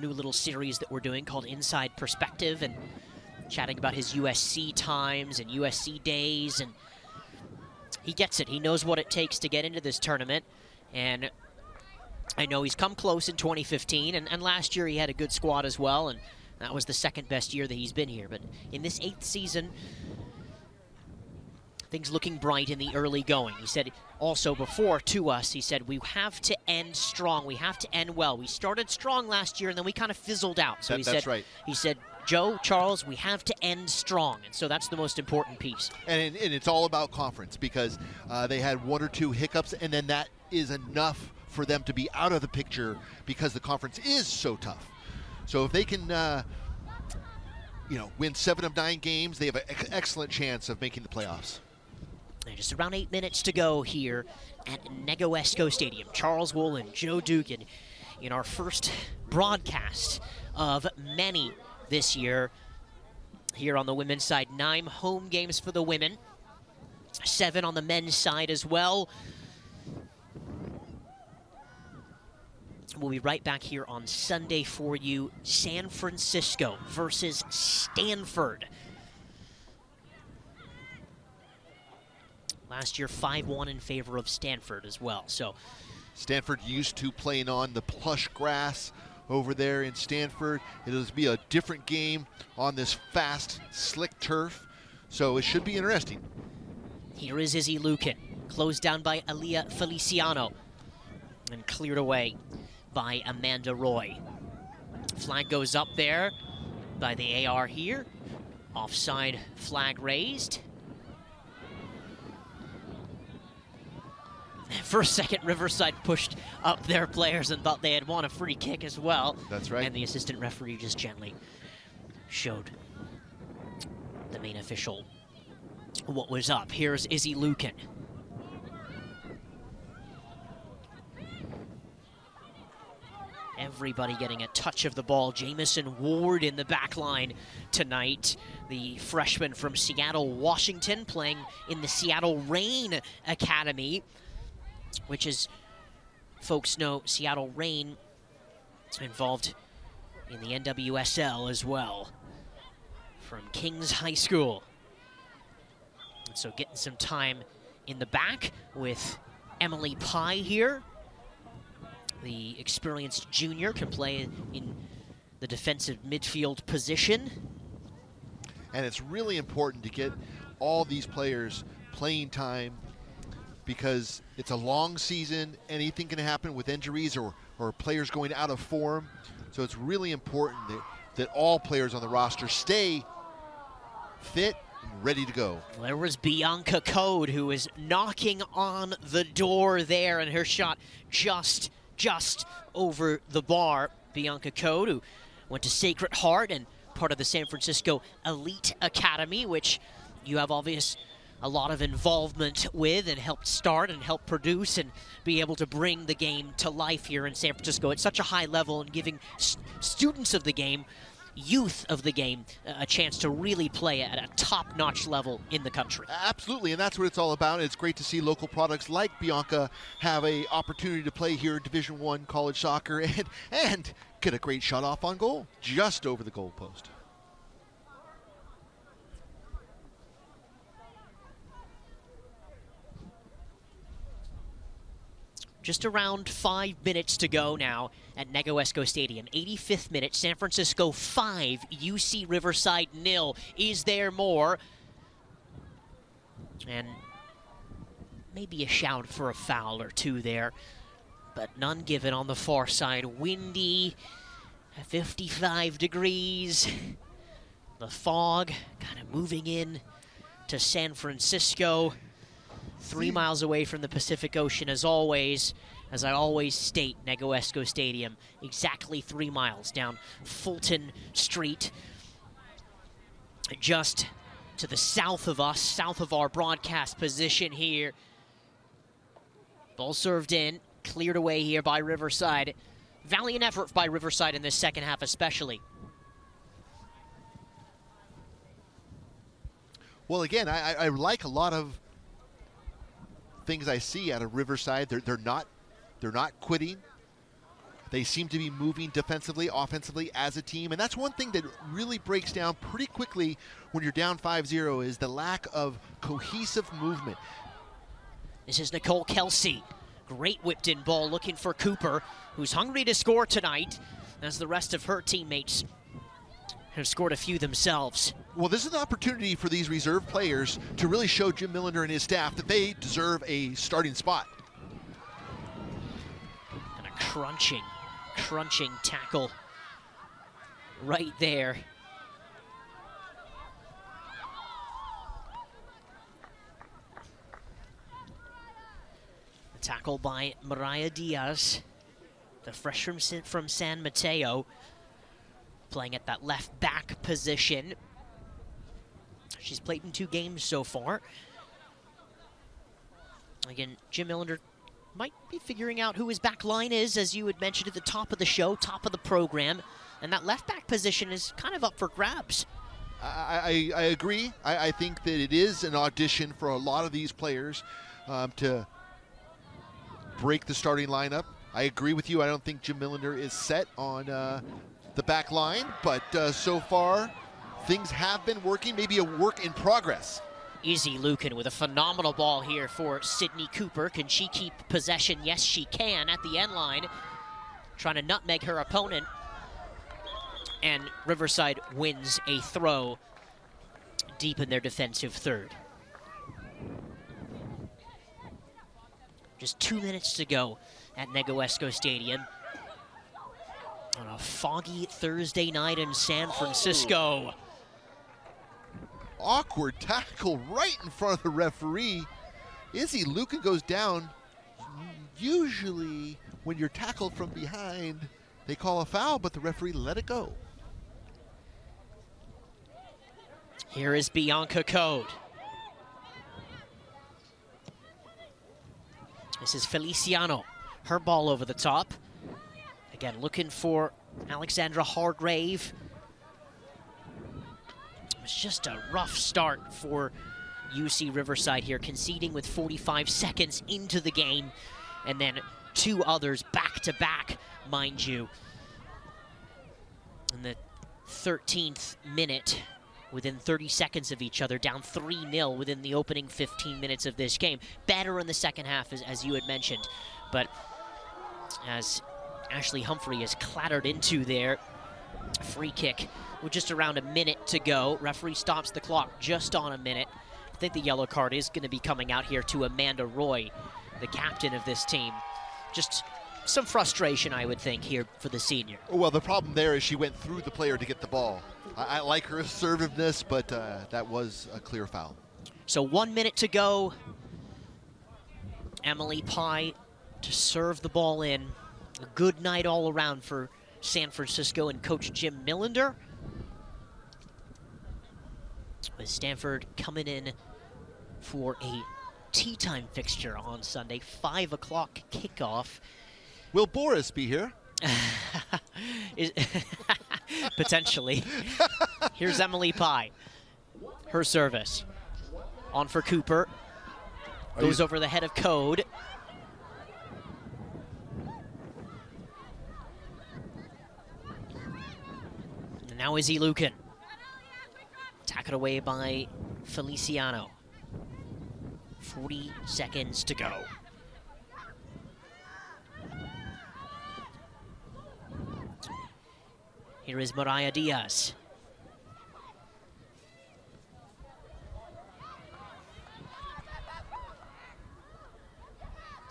new little series that we're doing called Inside Perspective and chatting about his USC times and USC days. And he gets it. He knows what it takes to get into this tournament. And I know he's come close in 2015, and, and last year he had a good squad as well, and that was the second best year that he's been here. But in this eighth season, things looking bright in the early going. He said also before to us, he said, we have to end strong. We have to end well. We started strong last year, and then we kind of fizzled out. So That- he that's said, right. he said, Joe, Charles, we have to end strong, and so that's the most important piece. And, and it's all about conference because uh, they had one or two hiccups, and then that is enough for them to be out of the picture because the conference is so tough. So if they can, uh, you know, win seven of nine games, they have an ex- excellent chance of making the playoffs. And just around eight minutes to go here at Negoesco Stadium. Charles Wool, Joe Dugan in our first broadcast of many this year. Here on the women's side, nine home games for the women, seven on the men's side as well. We'll be right back here on Sunday for you. San Francisco versus Stanford. Last year, 5 1 in favor of Stanford as well. So, Stanford used to playing on the plush grass over there in Stanford. It'll be a different game on this fast, slick turf. So it should be interesting. Here is Izzy Lukin, closed down by Aliyah Feliciano and cleared away by Amanda Roy. Flag goes up there by the AR here. Offside flag raised. For a second, Riverside pushed up their players and thought they had won a free kick as well. That's right. And the assistant referee just gently showed the main official what was up. Here's Izzy Lukin. Everybody getting a touch of the ball. Jamison Ward in the back line tonight. The freshman from Seattle, Washington, playing in the Seattle Reign Academy, which is, folks know, Seattle Reign involved in the NWSL as well from Kings High School. And so getting some time in the back with Emily Pye here. The experienced junior can play in the defensive midfield position. And it's really important to get all these players playing time because it's a long season. Anything can happen with injuries or, or players going out of form. So it's really important that, that all players on the roster stay fit ready to go. There was Bianca Code who was knocking on the door there, and her shot just, just over the bar. Bianca Code, who went to Sacred Heart and part of the San Francisco Elite Academy, which you have obvious a lot of involvement with and helped start and help produce and be able to bring the game to life here in San Francisco at such a high level and giving s- students of the game youth of the game a chance to really play at a top-notch level in the country. Absolutely, and that's what it's all about. It's great to see local products like Bianca have a opportunity to play here in Division One college soccer and and get a great shot off on goal just over the goal Just around five minutes to go now at Negoesco Stadium. 85th minute, San Francisco 5, UC Riverside nil. Is there more? And maybe a shout for a foul or two there, but none given on the far side. Windy, 55 degrees. The fog kind of moving in to San Francisco three miles away from the Pacific Ocean as always. As I always state, Negoesco Stadium, exactly three miles down Fulton Street, just to the south of us, south of our broadcast position here. Ball served in, cleared away here by Riverside. Valiant effort by Riverside in this second half, especially. Well, again, I- I like a lot of things I see out of Riverside. They're, they're not they're not quitting. They seem to be moving defensively, offensively as a team, and that's one thing that really breaks down pretty quickly when you're down 5-0 is the lack of cohesive movement. This is Nicole Kelsey. Great whipped in ball looking for Cooper, who's hungry to score tonight, as the rest of her teammates have scored a few themselves. Well, this is an opportunity for these reserve players to really show Jim Millinder and his staff that they deserve a starting spot. And a crunching, crunching tackle right there. Tackle by Mariah Diaz, the freshman from San Mateo playing at that left back position. She's played in two games so far. Again, Jim Millinder might be figuring out who his back line is, as you had mentioned at the top of the show, top of the program. And that left back position is kind of up for grabs. I, I, I agree. I, I, think that it is an audition for a lot of these players um, to break the starting lineup. I agree with you. I don't think Jim Millinder is set on uh, the back line, but uh, so far things have been working. Maybe a work in progress. Izzy Lukin with a phenomenal ball here for Sydney Cooper. Can she keep possession? Yes, she can at the end line. Trying to nutmeg her opponent. And Riverside wins a throw deep in their defensive third. Just two minutes to go at Negoesco Stadium. On a foggy Thursday night in San Francisco. Oh awkward tackle right in front of the referee. Izzy Lukin goes down. Usually, when you're tackled from behind, they call a foul, but the referee let it go. Here is Bianca Code. This is Feliciano. Her ball over the top. Again, looking for Alexandra Hargrave It was just a rough start for UC Riverside here, conceding with 45 seconds into the game, and then two others back-to-back, -back, mind you. In the 13th minute, within 30 seconds of each other, down 3-0 within the opening 15 minutes of this game. Better in the second half, as, as you had mentioned, but as Ashley Humphrey is clattered into there, free kick with just around a minute to go. Referee stops the clock just on a minute. I think the yellow card is going to be coming out here to Amanda Roy, the captain of this team. Just some frustration, I would think, here for the senior. Well, the problem there is she went through the player to get the ball. I, I like her assertiveness, but uh, that was a clear foul. So one minute to go. Emily Pye to serve the ball in. A good night all around for San Francisco and coach Jim Millinder with Stanford coming in for a tea time fixture on Sunday, 5 o'clock kickoff. Will Boris be here? Potentially. Here's Emily Pye. Her service. On for Cooper. Goes over the head of Code. And now Izzy Lukin. Tackled away by Feliciano. 40 seconds to go. Here is Mariah Diaz.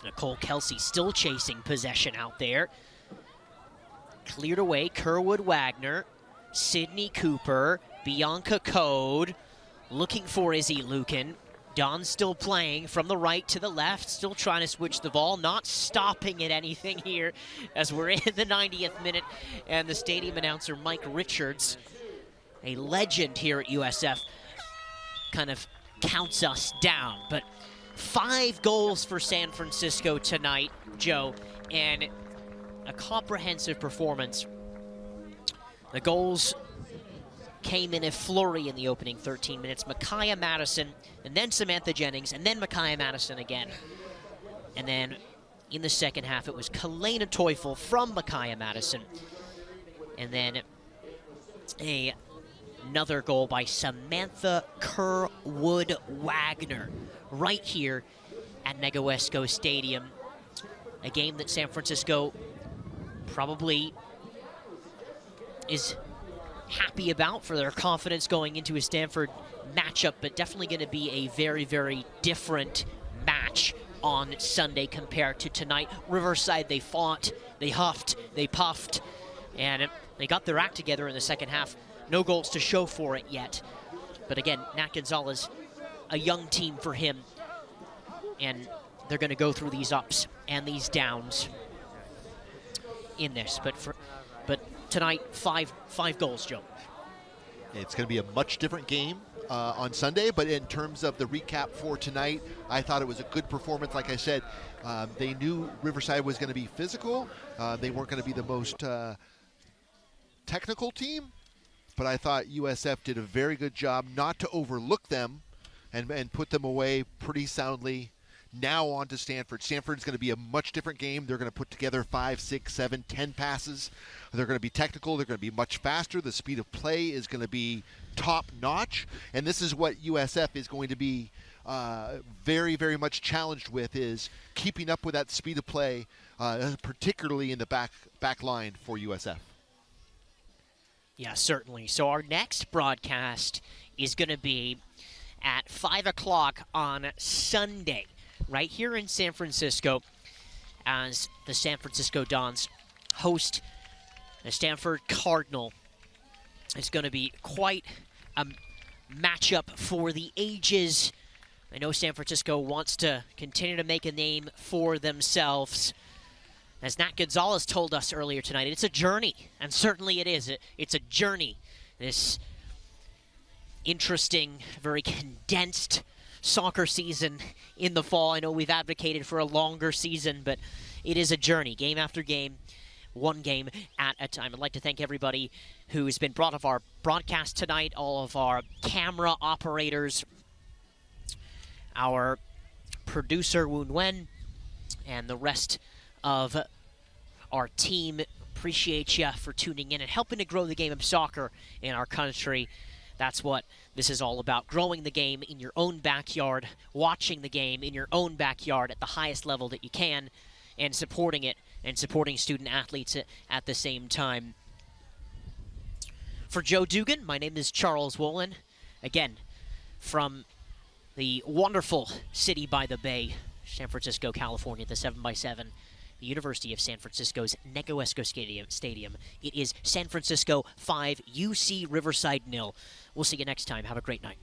Nicole Kelsey still chasing possession out there. Cleared away, Kerwood Wagner, Sydney Cooper, Bianca Code looking for Izzy Lukin. Don still playing from the right to the left, still trying to switch the ball, not stopping at anything here as we're in the 90th minute. And the stadium announcer, Mike Richards, a legend here at USF, kind of counts us down. But five goals for San Francisco tonight, Joe, and a comprehensive performance. The goals came in a flurry in the opening 13 minutes. Micaiah Madison, and then Samantha Jennings, and then Micaiah Madison again. And then in the second half, it was Kalena Teufel from Micaiah Madison. And then a, another goal by Samantha Kerwood Wagner right here at Negoesco Stadium. A game that San Francisco probably is happy about for their confidence going into a Stanford matchup, but definitely going to be a very, very different match on Sunday compared to tonight. Riverside, they fought, they huffed, they puffed, and they got their act together in the second half. No goals to show for it yet. But again, Nat Gonzalez, a young team for him. And they're going to go through these ups and these downs in this. But for but tonight, five five goals, Joe. It's going to be a much different game uh, on Sunday, but in terms of the recap for tonight, I thought it was a good performance. Like I said, um, they knew Riverside was going to be physical. Uh, they weren't going to be the most uh, technical team, but I thought USF did a very good job not to overlook them and, and put them away pretty soundly. Now on to Stanford. Stanford's going to be a much different game. They're going to put together five, six, seven, ten passes. They're going to be technical. They're going to be much faster. The speed of play is going to be top notch. And this is what USF is going to be uh, very, very much challenged with is keeping up with that speed of play, uh, particularly in the back back line for USF. Yeah, certainly. So our next broadcast is going to be at 5 o'clock on Sunday, right here in San Francisco, as the San Francisco Dons host the Stanford Cardinal. It's going to be quite a matchup for the ages. I know San Francisco wants to continue to make a name for themselves. As Nat Gonzalez told us earlier tonight, it's a journey, and certainly it is. It's a journey. This interesting, very condensed soccer season in the fall. I know we've advocated for a longer season, but it is a journey, game after game, one game at a time. I'd like to thank everybody who's been brought of our broadcast tonight, all of our camera operators, our producer Woon Wen, and the rest of our team. Appreciate you for tuning in and helping to grow the game of soccer in our country. That's what this is all about growing the game in your own backyard, watching the game in your own backyard at the highest level that you can, and supporting it and supporting student athletes at the same time. For Joe Dugan, my name is Charles Wolin. Again, from the wonderful city by the bay, San Francisco, California, the 7x7 the University of San Francisco's Negoesco Stadium. Stadium. It is San Francisco 5, UC Riverside nil. We'll see you next time. Have a great night.